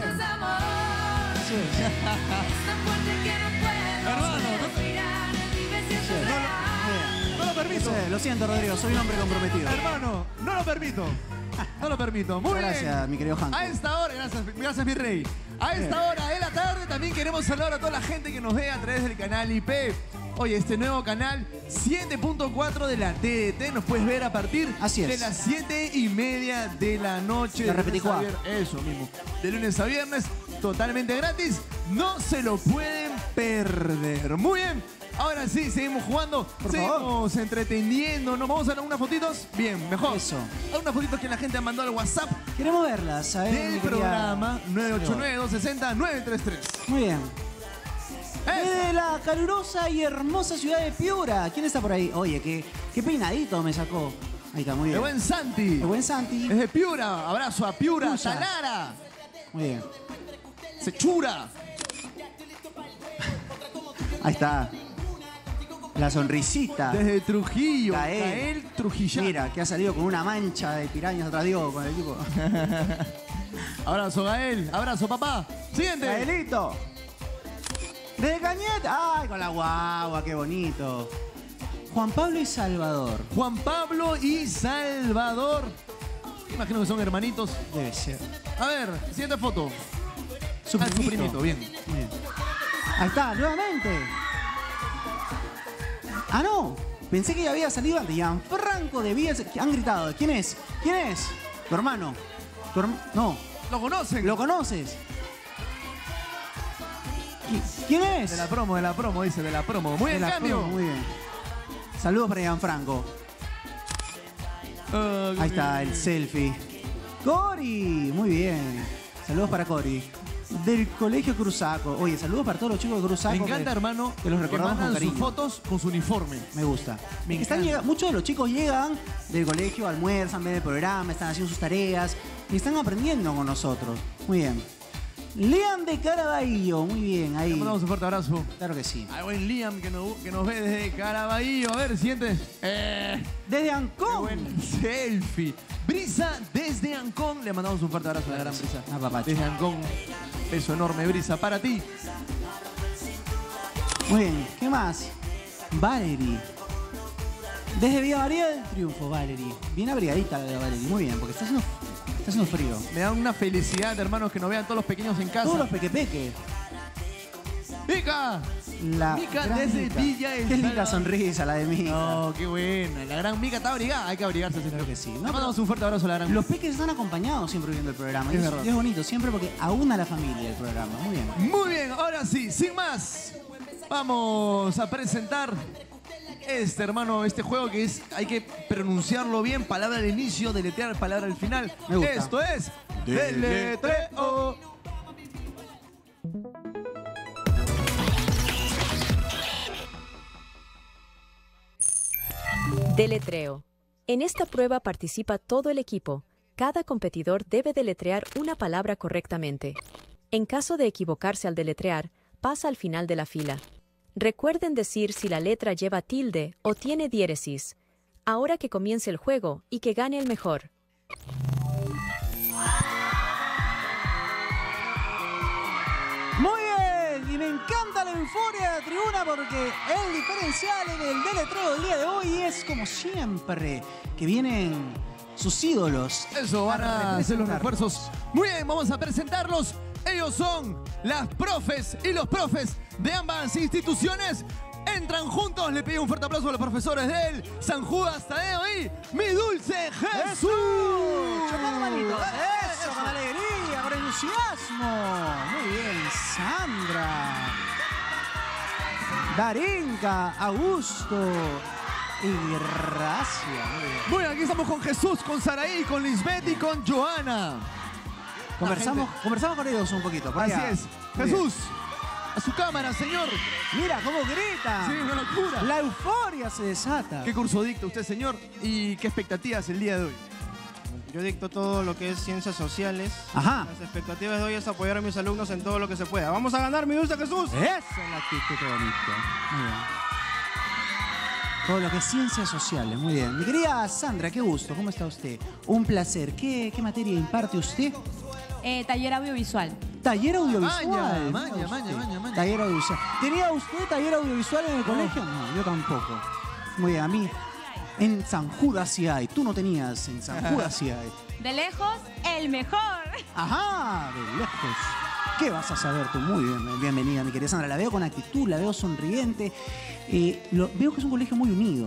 Speaker 2: Sí,
Speaker 1: permito.
Speaker 2: Sí, lo siento, Rodrigo, soy un hombre comprometido.
Speaker 1: Hermano, no lo permito. No lo permito. Muy
Speaker 2: Muchas
Speaker 1: bien.
Speaker 2: gracias, mi querido Hank.
Speaker 1: A esta hora, gracias, gracias mi rey. A esta hora de la tarde también queremos saludar a toda la gente que nos ve a través del canal IP. Oye, este nuevo canal 7.4 de la TDT nos puedes ver a partir
Speaker 2: Así
Speaker 1: de las 7 y media de la noche.
Speaker 2: La
Speaker 1: vier- Eso mismo. De lunes a viernes, totalmente gratis. No se lo pueden perder. Muy bien. Ahora sí, seguimos jugando,
Speaker 2: Por
Speaker 1: seguimos entreteniendo. ¿Nos vamos a dar unas fotitos? Bien, mejor.
Speaker 2: Eso.
Speaker 1: Algunas fotitos que la gente mandado al WhatsApp
Speaker 2: Queremos verlas, ¿sabes? mi
Speaker 1: del programa 989-260-933.
Speaker 2: Muy bien. De la calurosa y hermosa ciudad de Piura. ¿Quién está por ahí? Oye, qué, qué peinadito me sacó. Ahí está, muy
Speaker 1: El
Speaker 2: bien.
Speaker 1: buen Santi.
Speaker 2: El buen Santi.
Speaker 1: Es de Piura. Abrazo a Piura,
Speaker 2: Puya.
Speaker 1: Talara.
Speaker 2: Muy bien.
Speaker 1: Sechura.
Speaker 2: Ahí está. La sonrisita.
Speaker 1: Desde Trujillo.
Speaker 2: Gael.
Speaker 1: Gael Trujillán.
Speaker 2: Mira, que ha salido con una mancha de pirañas atrás, digo, con el equipo.
Speaker 1: Abrazo, Gael. Abrazo, papá. Siguiente.
Speaker 2: Gaelito. De Cañete. Ay, con la guagua, qué bonito. Juan Pablo y Salvador.
Speaker 1: Juan Pablo y Salvador. Imagino que son hermanitos.
Speaker 2: Debe ser.
Speaker 1: A ver, siguiente foto.
Speaker 2: Su primito.
Speaker 1: bien.
Speaker 2: Bien. Ahí está, nuevamente. Ah, no. Pensé que ya había salido antes. Gianfranco de Vías. Han gritado. ¿Quién es? ¿Quién es? Tu hermano. Tu herma- No.
Speaker 1: ¿Lo conocen?
Speaker 2: ¿Lo conoces? ¿Qui- ¿Quién es?
Speaker 1: De la promo, de la promo, dice, de la promo. Muy
Speaker 2: De
Speaker 1: bien, cambio.
Speaker 2: promo, muy bien. Saludos para Gianfranco.
Speaker 1: Ah,
Speaker 2: Ahí está el selfie. Cori, muy bien. Saludos para Cori. Del Colegio Cruzaco. Oye, saludos para todos los chicos de Cruzaco.
Speaker 1: Me encanta,
Speaker 2: que-
Speaker 1: hermano,
Speaker 2: que los recordamos con
Speaker 1: mandan
Speaker 2: cariño.
Speaker 1: sus fotos con su uniforme.
Speaker 2: Me gusta.
Speaker 1: Me
Speaker 2: Están muchos de los chicos llegan del colegio, almuerzan, ven el programa, están haciendo sus tareas y están aprendiendo con nosotros. Muy bien. Liam de Caraballo, muy bien, ahí.
Speaker 1: Le mandamos un fuerte abrazo.
Speaker 2: Claro que sí.
Speaker 1: Al buen Liam que nos, que nos ve desde Caraballo. A ver, siguiente. Eh,
Speaker 2: Desde Ancón.
Speaker 1: buen selfie. Brisa desde Ancón. Le mandamos un fuerte abrazo a la gran Brisa.
Speaker 2: Ah, papacho.
Speaker 1: Desde Ancón. Beso enorme, Brisa, para ti.
Speaker 2: Muy bien, ¿qué más? Valerie. Desde Villa María Triunfo, Valerie. Bien abrigadita la de Valerie, muy bien, porque está haciendo, está haciendo frío.
Speaker 1: Me da una felicidad, hermanos, que nos vean todos los pequeños en casa.
Speaker 2: Todos los pequepeque.
Speaker 1: ¡Mica!
Speaker 2: La
Speaker 1: Mica
Speaker 2: gran
Speaker 1: desde
Speaker 2: Mica.
Speaker 1: Villa El
Speaker 2: Qué linda
Speaker 1: Salvador.
Speaker 2: sonrisa la de Mica.
Speaker 1: No, qué buena. La gran Mica está abrigada. Hay que abrigarse.
Speaker 2: Claro que sí. No,
Speaker 1: Le mandamos un fuerte abrazo a la gran
Speaker 2: Los peques están acompañados siempre viendo el programa.
Speaker 1: Es
Speaker 2: y
Speaker 1: verdad.
Speaker 2: y es bonito, siempre porque aúna a la familia el programa. Muy bien.
Speaker 1: Muy bien, ahora sí, sin más, vamos a presentar este, hermano, este juego que es, hay que pronunciarlo bien, palabra al inicio, deletrear palabra al final.
Speaker 2: Me gusta.
Speaker 1: Esto es Deletreo.
Speaker 4: Deletreo. En esta prueba participa todo el equipo. Cada competidor debe deletrear una palabra correctamente. En caso de equivocarse al deletrear, pasa al final de la fila. Recuerden decir si la letra lleva tilde o tiene diéresis. Ahora que comience el juego y que gane el mejor.
Speaker 2: Muy bien, y me encanta la euforia de la tribuna porque el diferencial en el deletreo del día de hoy es como siempre, que vienen sus ídolos.
Speaker 1: Eso, van a hacer los refuerzos. Muy bien, vamos a presentarlos. Ellos son las profes y los profes de ambas instituciones. Entran juntos, le pido un fuerte aplauso a los profesores del San Judas Tadeo y mi dulce Jesús.
Speaker 2: Chocando manitos. Eso, con alegría, con entusiasmo. Muy bien, Sandra. Darinka, Augusto y Gracia. Muy bien.
Speaker 1: Muy bien, aquí estamos con Jesús, con Saraí, con Lisbeth y con Joana.
Speaker 2: Conversamos, conversamos con ellos un poquito. por
Speaker 1: Así
Speaker 2: allá.
Speaker 1: es.
Speaker 2: Muy
Speaker 1: Jesús, a su cámara, señor.
Speaker 2: Mira cómo grita.
Speaker 1: Sí, una locura.
Speaker 2: La euforia se desata.
Speaker 1: ¿Qué curso dicta usted, señor? ¿Y qué expectativas el día de hoy?
Speaker 11: Yo dicto todo lo que es ciencias sociales.
Speaker 2: Ajá.
Speaker 11: Las expectativas de hoy es apoyar a mis alumnos en todo lo que se pueda. ¡Vamos a ganar, mi dulce Jesús!
Speaker 2: Esa es la actitud qué bonito. Muy bien. Todo lo que es ciencias sociales, muy bien. Mi querida Sandra, qué gusto, ¿cómo está usted? Un placer. ¿Qué, qué materia imparte usted?
Speaker 6: Eh, taller audiovisual.
Speaker 2: Taller audiovisual.
Speaker 1: Maña, maña, maña, maña, maña.
Speaker 2: Taller audiovisual. ¿Tenía usted taller audiovisual en el colegio? No, yo tampoco. Muy bien, a mí. En San Judas sí hay. Tú no tenías, en San Judas sí hay.
Speaker 6: De lejos, el mejor.
Speaker 2: Ajá, de lejos. ¿Qué vas a saber tú? Muy bien, bienvenida, mi querida Sandra. La veo con actitud, la veo sonriente. Eh, lo- veo que es un colegio muy unido.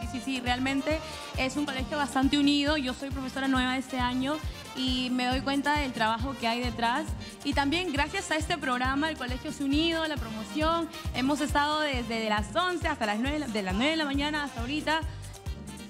Speaker 6: Sí, sí, sí, realmente es un colegio bastante unido. Yo soy profesora nueva este año y me doy cuenta del trabajo que hay detrás. Y también gracias a este programa, el colegio se unido, la promoción. Hemos estado desde las 11 hasta las 9, de las 9 de la mañana hasta ahorita,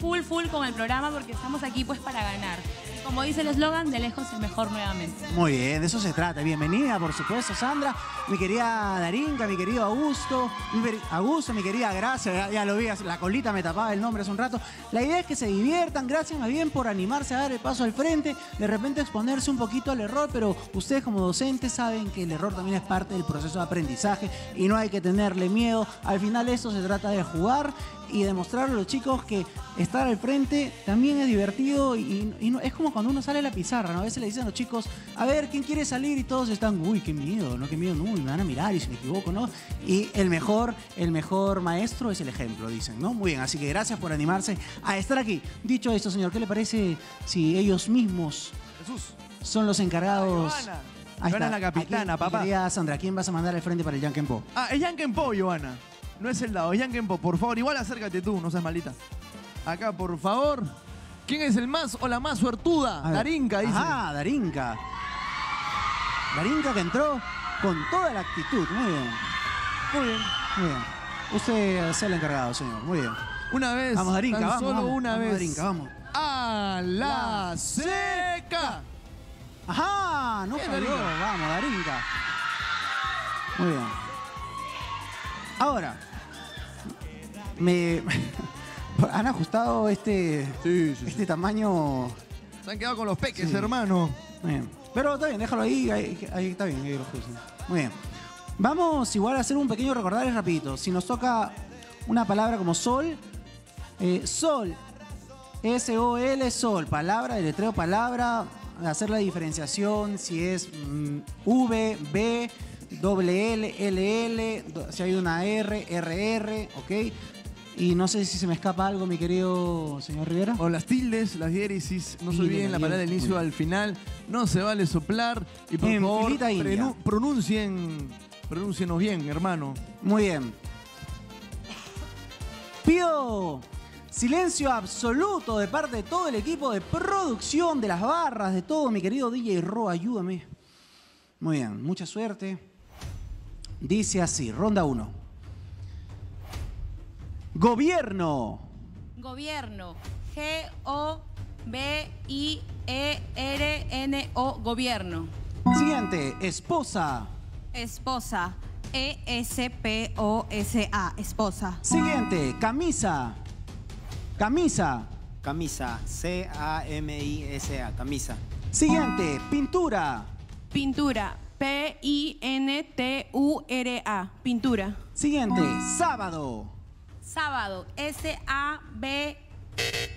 Speaker 6: full, full con el programa porque estamos aquí pues para ganar. Como dice el eslogan, de lejos el mejor nuevamente.
Speaker 2: Muy bien, de eso se trata. Bienvenida, por supuesto, Sandra. Mi querida Darinka, mi querido Augusto. mi Augusto, mi querida Gracia. Ya, ya lo vi, la colita me tapaba el nombre hace un rato. La idea es que se diviertan. Gracias más bien por animarse a dar el paso al frente. De repente exponerse un poquito al error, pero ustedes como docentes saben que el error también es parte del proceso de aprendizaje y no hay que tenerle miedo. Al final esto se trata de jugar y demostrarle a los chicos que estar al frente también es divertido y, y no- es como cuando uno sale a la pizarra, ¿no? A veces le dicen a los chicos, a ver, ¿quién quiere salir? Y todos están, uy, qué miedo, ¿no? Qué miedo, no, me van a mirar y si me equivoco, ¿no? Y el mejor, el mejor maestro es el ejemplo, dicen, ¿no? Muy bien, así que gracias por animarse a estar aquí. Dicho esto, señor, ¿qué le parece si ellos mismos
Speaker 1: Jesús.
Speaker 2: son los encargados? Ahí
Speaker 1: Johanna
Speaker 2: está.
Speaker 1: es la capitana, papá.
Speaker 2: querida Sandra, ¿quién vas a mandar al frente para el Yankee Po?
Speaker 1: Ah, es Yankenpo, Johanna. No es el dado, es Yankenpo. Por favor, igual acércate tú, no seas malita. Acá, por favor. ¿Quién es el más o la más suertuda? Darinka, dice.
Speaker 2: Ah, Darinka. Darinka que entró con toda la actitud. Muy bien.
Speaker 1: Muy bien.
Speaker 2: Muy bien. Usted es el encargado, señor. Muy bien.
Speaker 1: Una vez.
Speaker 2: Vamos, Darinka,
Speaker 1: tan
Speaker 2: vamos,
Speaker 1: Solo
Speaker 2: vamos.
Speaker 1: una
Speaker 2: Vamos,
Speaker 1: vez.
Speaker 2: Darinka, vamos.
Speaker 1: A la seca.
Speaker 2: Ajá, no falló.
Speaker 1: Darinka.
Speaker 2: Vamos, Darinka. Muy bien. Ahora, me han ajustado este, este tamaño.
Speaker 1: Se han quedado con los peques, hermano.
Speaker 2: Muy bien. Pero está bien, déjalo ahí, ahí, ahí está bien, ahí lo. Muy bien. Vamos igual a hacer un pequeño recordar rapidito. Si nos toca una palabra como sol, eh, sol, S-O-L, sol, palabra, deletreo palabra, hacer la diferenciación si es mm, V, B, doble L, L, L, si hay una R, R, R, ¿ok? Y no sé si se me escapa algo, mi querido señor Rivera.
Speaker 1: O las tildes, las diéresis, no se olviden la
Speaker 2: la
Speaker 1: palabra del inicio al final. No se vale soplar. Y por
Speaker 2: En
Speaker 1: favor, pronuncien, pronúncienos bien, hermano.
Speaker 2: Muy bien. Pido silencio absoluto de parte de todo el equipo de producción, de las barras, de todo, mi querido DJ Ro, ayúdame. Muy bien, mucha suerte. Dice así, ronda 1. Gobierno.
Speaker 6: Gobierno. G-O-B-I-E-R-N-O. Gobierno.
Speaker 2: Siguiente, esposa.
Speaker 12: Esposa. E E-S-P-O-S-A. Esposa.
Speaker 2: Siguiente, camisa. Camisa.
Speaker 13: Camisa. C-A-M-I-S-A. Camisa.
Speaker 2: Siguiente, pintura.
Speaker 12: Pintura. P-I-N-T-U-R-A. Pintura.
Speaker 2: Siguiente, sábado.
Speaker 6: Sábado. S-A-B.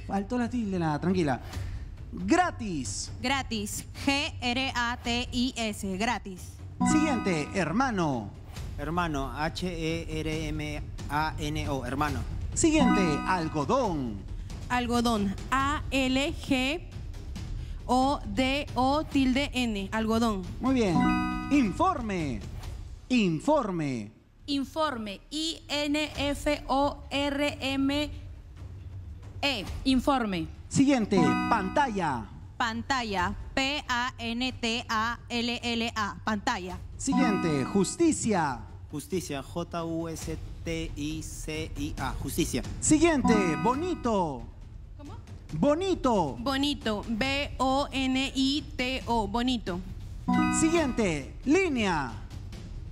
Speaker 2: Faltó la tilde, nada, tranquila. Gratis.
Speaker 12: Gratis. G-R-A-T-I-S. Gratis.
Speaker 2: Siguiente, hermano.
Speaker 13: Hermano. H-E-R-M-A-N-O. Hermano.
Speaker 2: Siguiente, algodón.
Speaker 12: Algodón. A-L-G-O-D-O tilde N. Algodón.
Speaker 2: Muy bien. Informe. Informe.
Speaker 6: Informe. I-N-F-O-R-M-E. Informe.
Speaker 2: Siguiente, pantalla.
Speaker 12: Pantalla. P-A-N-T-A-L-L-A. Pantalla.
Speaker 2: Siguiente, justicia.
Speaker 13: Justicia. J-U-S-T-I-C-I-A. Justicia.
Speaker 2: Siguiente, bonito.
Speaker 12: ¿Cómo?
Speaker 2: Bonito.
Speaker 12: Bonito. B-O-N-I-T-O. Bonito.
Speaker 2: Siguiente, línea.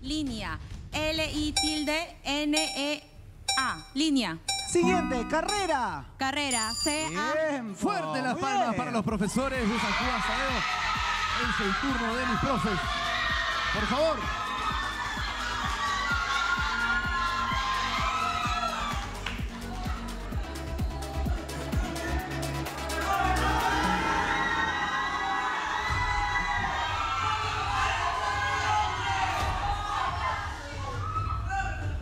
Speaker 6: Línea. L-I tilde N-E-A. Línea.
Speaker 2: Siguiente, carrera.
Speaker 12: Carrera. C-A.
Speaker 2: Bien,
Speaker 1: Fuerte las palmas
Speaker 2: bien.
Speaker 1: para los profesores de San Juan Sadeo. Es el turno de mis profes. Por favor.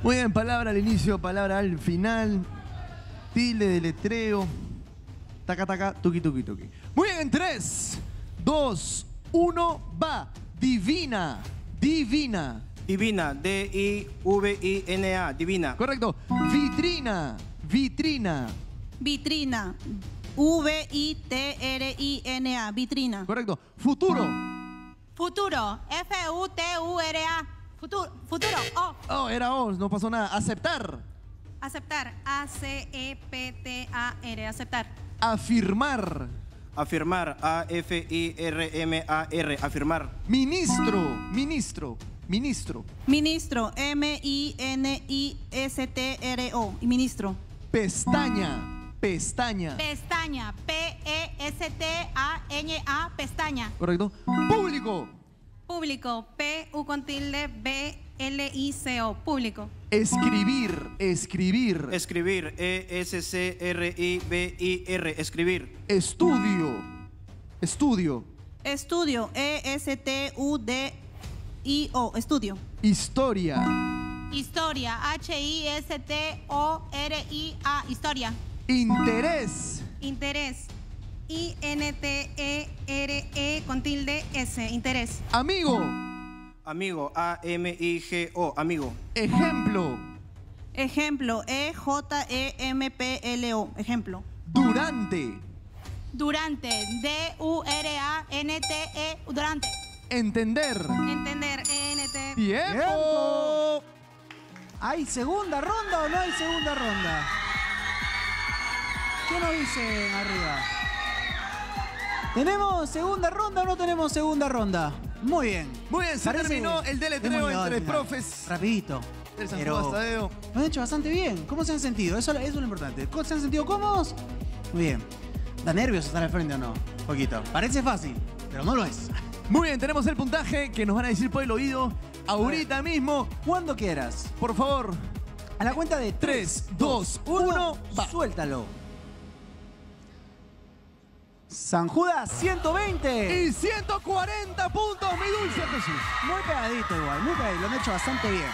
Speaker 1: Muy bien, palabra al inicio, palabra al final. Tilde de letreo. Taca, taca, tuki, tuki, tuki. Muy bien, en 3, 2, 1, va. Divina. Divina.
Speaker 13: Divina. D-I-V-I-N-A. Divina.
Speaker 1: Correcto. Vitrina. Vitrina.
Speaker 12: Vitrina. V-I-T-R-I-N-A. Vitrina.
Speaker 1: Correcto. Futuro.
Speaker 12: Futuro. F-U-T-U-R-A. Futuro. Futuro. O.
Speaker 1: Oh, era O, no pasó nada. Aceptar.
Speaker 12: Aceptar. A-C-E-P-T-A-R. Aceptar.
Speaker 1: Afirmar.
Speaker 13: Afirmar. A-F-I-R-M-A-R. Afirmar.
Speaker 1: Ministro, ministro, ministro.
Speaker 12: Ministro. M-I-N-I-S-T-R-O. Ministro.
Speaker 1: Pestaña, pestaña.
Speaker 12: Pestaña. P-E-S-T-A-N-A. Pestaña.
Speaker 1: Correcto. Público.
Speaker 12: Público. P-U con tilde B-L-I-C-O. Público.
Speaker 1: Escribir, escribir.
Speaker 13: Escribir. E E-S-C-R-I-B-I-R. Escribir.
Speaker 1: Estudio, estudio.
Speaker 12: Estudio. E E-S-T-U-D-I-O. Estudio.
Speaker 1: Historia,
Speaker 12: Historia. H-I-S-T-O-R-I-A. Historia.
Speaker 1: interés.
Speaker 12: Interés. I-N-T-E-R-E E con tilde S. Interés.
Speaker 1: Amigo,
Speaker 13: Amigo. A-M-I-G-O. Amigo.
Speaker 1: ejemplo.
Speaker 12: Ejemplo. E E-J-E-M-P-L-O. Ejemplo.
Speaker 1: Durante,
Speaker 12: Durante. D-U-R-A-N-T-E. Durante.
Speaker 1: entender.
Speaker 12: Entender. E-N-T.
Speaker 1: Tiempo.
Speaker 2: ¿Hay segunda ronda o no hay segunda ronda? ¿Qué nos dicen arriba? ¿Tenemos segunda ronda o no tenemos segunda ronda? Muy bien.
Speaker 1: Muy bien, se
Speaker 2: Parece-
Speaker 1: terminó el deletreo entre
Speaker 2: al final.
Speaker 1: profes.
Speaker 2: Rapidito. Pero lo han hecho bastante bien. ¿Cómo se han sentido? Eso, eso es lo importante. ¿Cómo se han sentido cómodos? Muy bien. ¿Da nervios estar al frente o no? Poquito. Parece fácil, pero no lo es.
Speaker 1: Muy bien, tenemos el puntaje que nos van a decir por el oído ahorita mismo.
Speaker 2: Cuando quieras.
Speaker 1: Por favor.
Speaker 2: A la cuenta de
Speaker 1: 3, 2, 1, va.
Speaker 2: Suéltalo. San Judas 120.
Speaker 1: Y 140 puntos, mi dulce Jesús.
Speaker 2: Muy pegadito igual, muy pegadito. Lo han hecho bastante bien.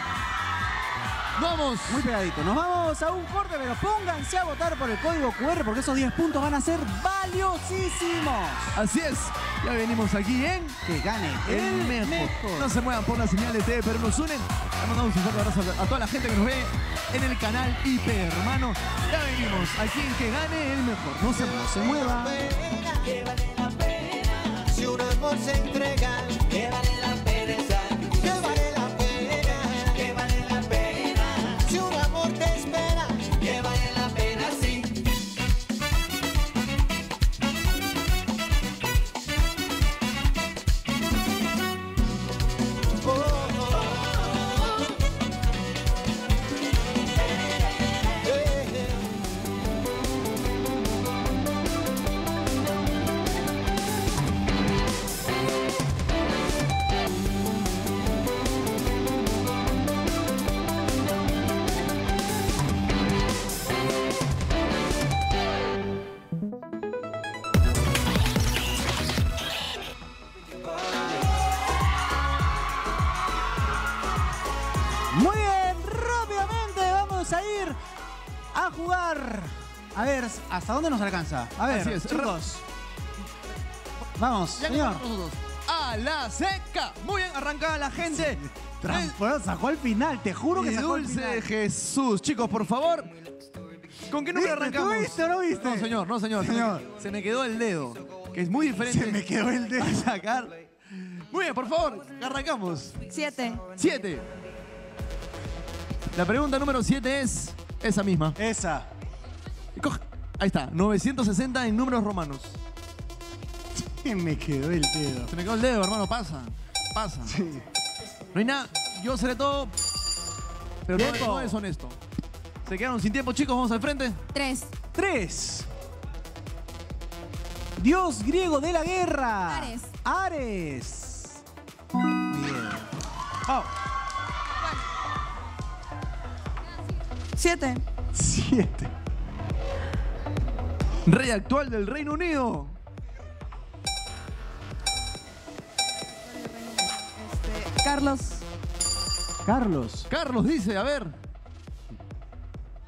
Speaker 1: Vamos.
Speaker 2: Muy pegadito. Nos vamos a un corte, pero pónganse a votar por el código QR porque esos 10 puntos van a ser valiosísimos.
Speaker 1: Así es. Ya venimos aquí en
Speaker 2: Que gane
Speaker 1: El
Speaker 2: el
Speaker 1: mejor.
Speaker 2: mejor.
Speaker 1: No se muevan por la señal de TV, pero nos unen. Le mandamos un fuerte abrazo a toda la gente que nos ve en el canal IP, hermano. Ya venimos aquí en que gane el mejor. No se muevan.
Speaker 2: Se mueva.
Speaker 14: Que vale la pena si un amor se entrega. Que vale la pena
Speaker 2: ¿hasta dónde nos alcanza? A ver,
Speaker 1: Así es,
Speaker 2: chicos. Vamos,
Speaker 1: Ya
Speaker 2: señor.
Speaker 1: nosotros. A la seca. Muy bien, arrancada la gente.
Speaker 2: Transformó, sacó al final, te juro que
Speaker 1: Mi
Speaker 2: sacó
Speaker 1: dulce
Speaker 2: final.
Speaker 1: Jesús. Chicos, por favor. ¿Con qué número
Speaker 2: ¿Viste?
Speaker 1: arrancamos?
Speaker 2: ¿Tú viste o no viste?
Speaker 1: No, señor, no, señor. Se me-
Speaker 2: Señor.
Speaker 1: Se me quedó el dedo. Que es muy diferente.
Speaker 2: Se me quedó el dedo.
Speaker 1: a sacar. Muy bien, por favor, arrancamos.
Speaker 12: Siete.
Speaker 1: Siete. La pregunta número siete es esa misma.
Speaker 2: Esa.
Speaker 1: Coge- Ahí está, 960 en números romanos.
Speaker 2: me quedó el dedo.
Speaker 1: Se me quedó el dedo, hermano, pasa. Pasa. No hay nada. Yo seré todo. Pero no, no es honesto. Se quedaron sin tiempo, chicos. Vamos al frente.
Speaker 12: Tres.
Speaker 2: Tres. Dios griego de la guerra.
Speaker 12: Ares.
Speaker 2: Ares. Bien. Oh,
Speaker 12: Siete.
Speaker 2: siete.
Speaker 1: Rey actual del Reino Unido.
Speaker 12: Carlos.
Speaker 2: Carlos.
Speaker 1: Carlos dice, a ver.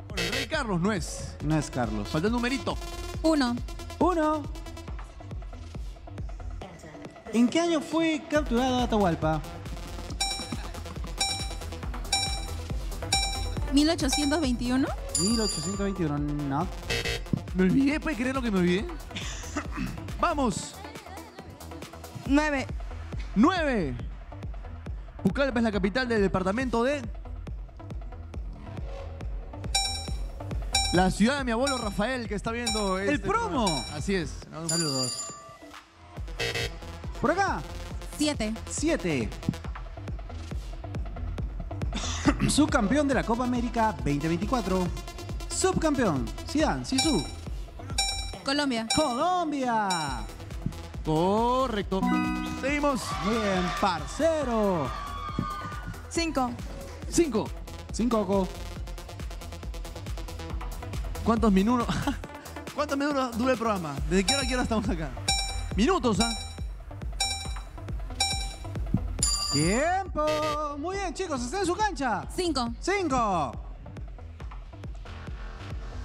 Speaker 1: Bueno, el Rey Carlos no es.
Speaker 2: No es Carlos.
Speaker 1: Falta el numerito.
Speaker 12: Uno.
Speaker 2: Uno. ¿En qué año fue capturado Atahualpa?
Speaker 12: 1821.
Speaker 2: 1821. No.
Speaker 1: Me olvidé, ¿puedes creer lo que me olvidé? Vamos.
Speaker 12: Nueve.
Speaker 1: 9. Pucallpa es la capital del departamento de. La ciudad de mi abuelo Rafael que está viendo
Speaker 2: El
Speaker 1: este
Speaker 2: promo.
Speaker 1: programa. Así es.
Speaker 2: Saludos. Por acá.
Speaker 12: 7.
Speaker 2: 7. Subcampeón de la Copa América 2024. Subcampeón. Zidane, Sisu.
Speaker 12: Colombia.
Speaker 2: Colombia.
Speaker 1: Correcto. Seguimos.
Speaker 2: Muy bien, parcero.
Speaker 12: 5.
Speaker 1: Cinco.
Speaker 2: Cinco Coco.
Speaker 1: ¿Cuántos minutos? ¿Cuántos minutos dura el programa? ¿Desde qué hora a qué hora estamos acá? Minutos, ¿ah?
Speaker 2: Tiempo. Muy bien, chicos, está en su cancha.
Speaker 12: 5.
Speaker 2: 5.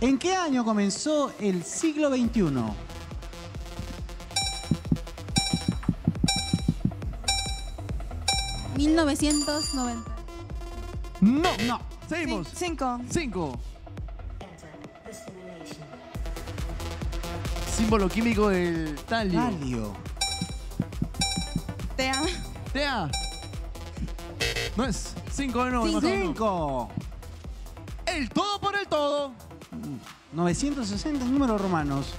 Speaker 2: ¿En qué año comenzó el siglo XXI?
Speaker 12: ¿1990? 1990.
Speaker 1: No.
Speaker 2: No.
Speaker 1: Seguimos.
Speaker 12: 5.
Speaker 1: Cinco. Símbolo químico del talio.
Speaker 2: Talio.
Speaker 12: Tea.
Speaker 1: Tea. No es. Cinco, no.
Speaker 12: Cinco.
Speaker 1: no, no, no.
Speaker 2: Cinco.
Speaker 1: El todo por el todo.
Speaker 2: 960 números romanos.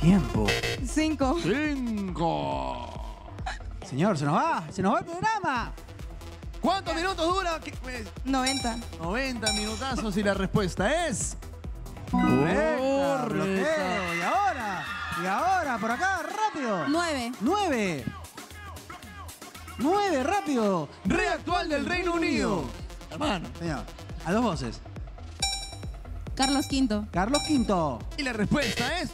Speaker 2: Tiempo.
Speaker 12: 5.
Speaker 1: Cinco.
Speaker 2: Señor, se nos va. Se nos va el programa.
Speaker 1: ¿Cuántos minutos dura? ¿Qué- eh,
Speaker 12: 90.
Speaker 1: 90 minutazos y la respuesta es.
Speaker 2: Correcta, bloqueo. Y ahora. Y ahora, por acá, rápido.
Speaker 12: 9.
Speaker 2: 9. 9, rápido.
Speaker 1: Rey actual del Reino Unido. Hermano.
Speaker 2: Señor, a dos voces.
Speaker 12: Carlos V.
Speaker 2: Carlos V.
Speaker 1: Y la respuesta es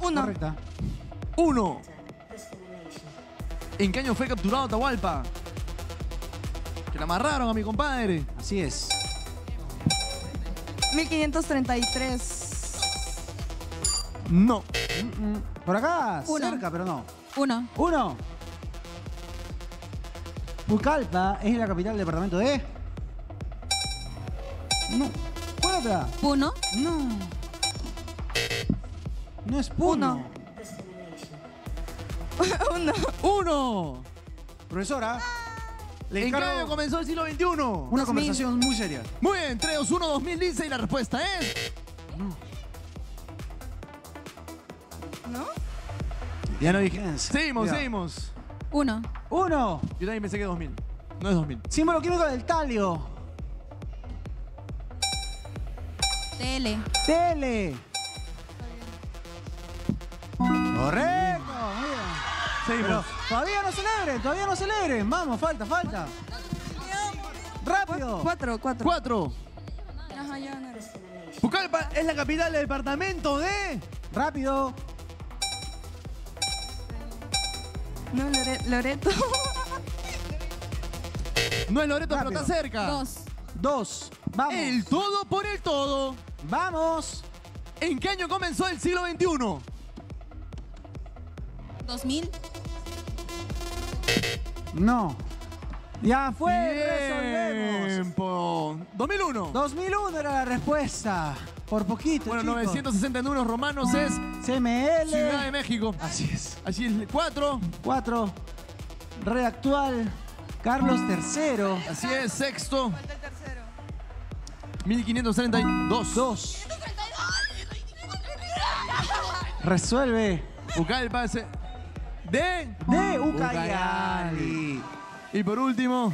Speaker 12: 1.
Speaker 2: Correcta.
Speaker 1: uno. ¿En qué año fue capturado Atahualpa? Que la amarraron a mi compadre.
Speaker 2: Así es.
Speaker 12: 1533.
Speaker 1: No.
Speaker 2: Mm, mm. Por acá,
Speaker 12: Uno.
Speaker 2: cerca, pero no.
Speaker 12: 1.
Speaker 2: Uno. Pucallpa es la capital del departamento de. No. ¿Cuál otra?
Speaker 12: 1.
Speaker 2: No. No es Puno.
Speaker 12: 1.
Speaker 1: Uno.
Speaker 2: Profesora, le
Speaker 1: ¿En qué
Speaker 2: encargo
Speaker 1: año comenzó el siglo XXI?
Speaker 2: una
Speaker 12: 2000.
Speaker 2: conversación muy seria.
Speaker 1: Muy bien, 3, 2, 1, 2000 dice y la respuesta es.
Speaker 12: ¿No?
Speaker 2: Ya no dije.
Speaker 1: Seguimos,
Speaker 2: Cuidado.
Speaker 1: seguimos.
Speaker 12: 1.
Speaker 2: Uno.
Speaker 1: Yo también pensé que 2000. No es 2000.
Speaker 2: Símbolo químico del talio.
Speaker 12: TL.
Speaker 2: Tele. Correcto. Muy bien.
Speaker 1: Seguimos.
Speaker 2: Pero todavía no celebren, todavía no celebren. Vamos, falta, falta. Rápido.
Speaker 12: 4. 4.
Speaker 1: 4.
Speaker 12: Ajá, ya no era.
Speaker 1: Pucallpa es la capital del departamento de.
Speaker 2: Rápido.
Speaker 12: No, Lore- Loreto.
Speaker 1: No es Loreto, pero
Speaker 2: Rápido.
Speaker 1: está cerca.
Speaker 12: 2.
Speaker 2: Dos. Vamos.
Speaker 1: El todo por el todo.
Speaker 2: Vamos.
Speaker 1: ¿En qué año comenzó el siglo XXI?
Speaker 12: 2000.
Speaker 2: No. Ya fue. Resolvemos.
Speaker 1: Tiempo. 2001.
Speaker 2: 2001 era la respuesta. Por poquito.
Speaker 1: Bueno,
Speaker 2: chicos.
Speaker 1: 960 números romanos es
Speaker 2: CML.
Speaker 1: Ciudad de México.
Speaker 2: Así es.
Speaker 1: Así es. 4.
Speaker 2: 4. Rey actual. Carlos III.
Speaker 1: Así es. Sexto. 1532.
Speaker 2: 2. Resuelve.
Speaker 1: Pucallpa es de.
Speaker 2: De Ucayali.
Speaker 1: Y por último.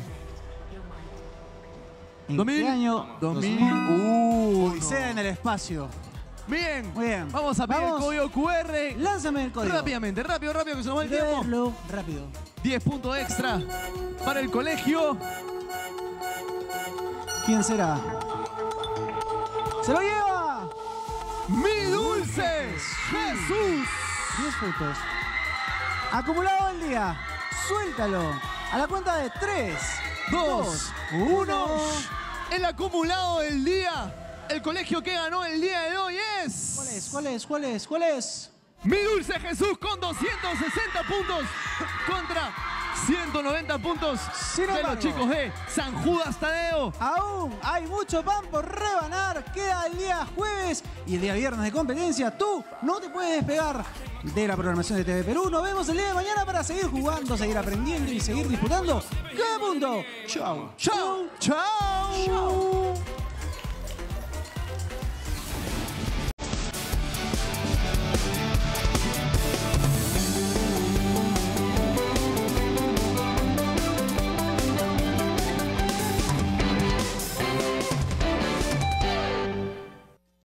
Speaker 2: ¿En
Speaker 1: 2000.
Speaker 2: qué año?
Speaker 1: 2001.
Speaker 2: Odisea en el espacio.
Speaker 1: Bien.
Speaker 2: Muy bien.
Speaker 1: Vamos a pedir el
Speaker 2: Vamos.
Speaker 1: código QR.
Speaker 2: Lánzame el código.
Speaker 1: Rápidamente, rápido, rápido, que se nos va el tiempo.
Speaker 2: Rápido.
Speaker 1: 10 puntos extra para el colegio.
Speaker 2: ¿Quién será? ¡Se lo lleva!
Speaker 1: ¡Mi dulce Jesús!
Speaker 2: 10 puntos. Acumulado el día. Suéltalo. A la cuenta de 3, 2, 1.
Speaker 1: El acumulado del día. El colegio que ganó el día de hoy es.
Speaker 2: ¿Cuál es? ¿Cuál es? ¿Cuál es? ¿Cuál es?
Speaker 1: Mi dulce Jesús con 260 puntos contra 190 puntos
Speaker 2: Sin
Speaker 1: de los chicos de San Judas Tadeo.
Speaker 2: Aún hay mucho pan por rebanar. Queda el día jueves y el día viernes de competencia. Tú no te puedes despegar de la programación de TV Perú. Nos vemos el día de mañana para seguir jugando, seguir aprendiendo y seguir disputando cada punto. Chao.
Speaker 1: Chao. Chao.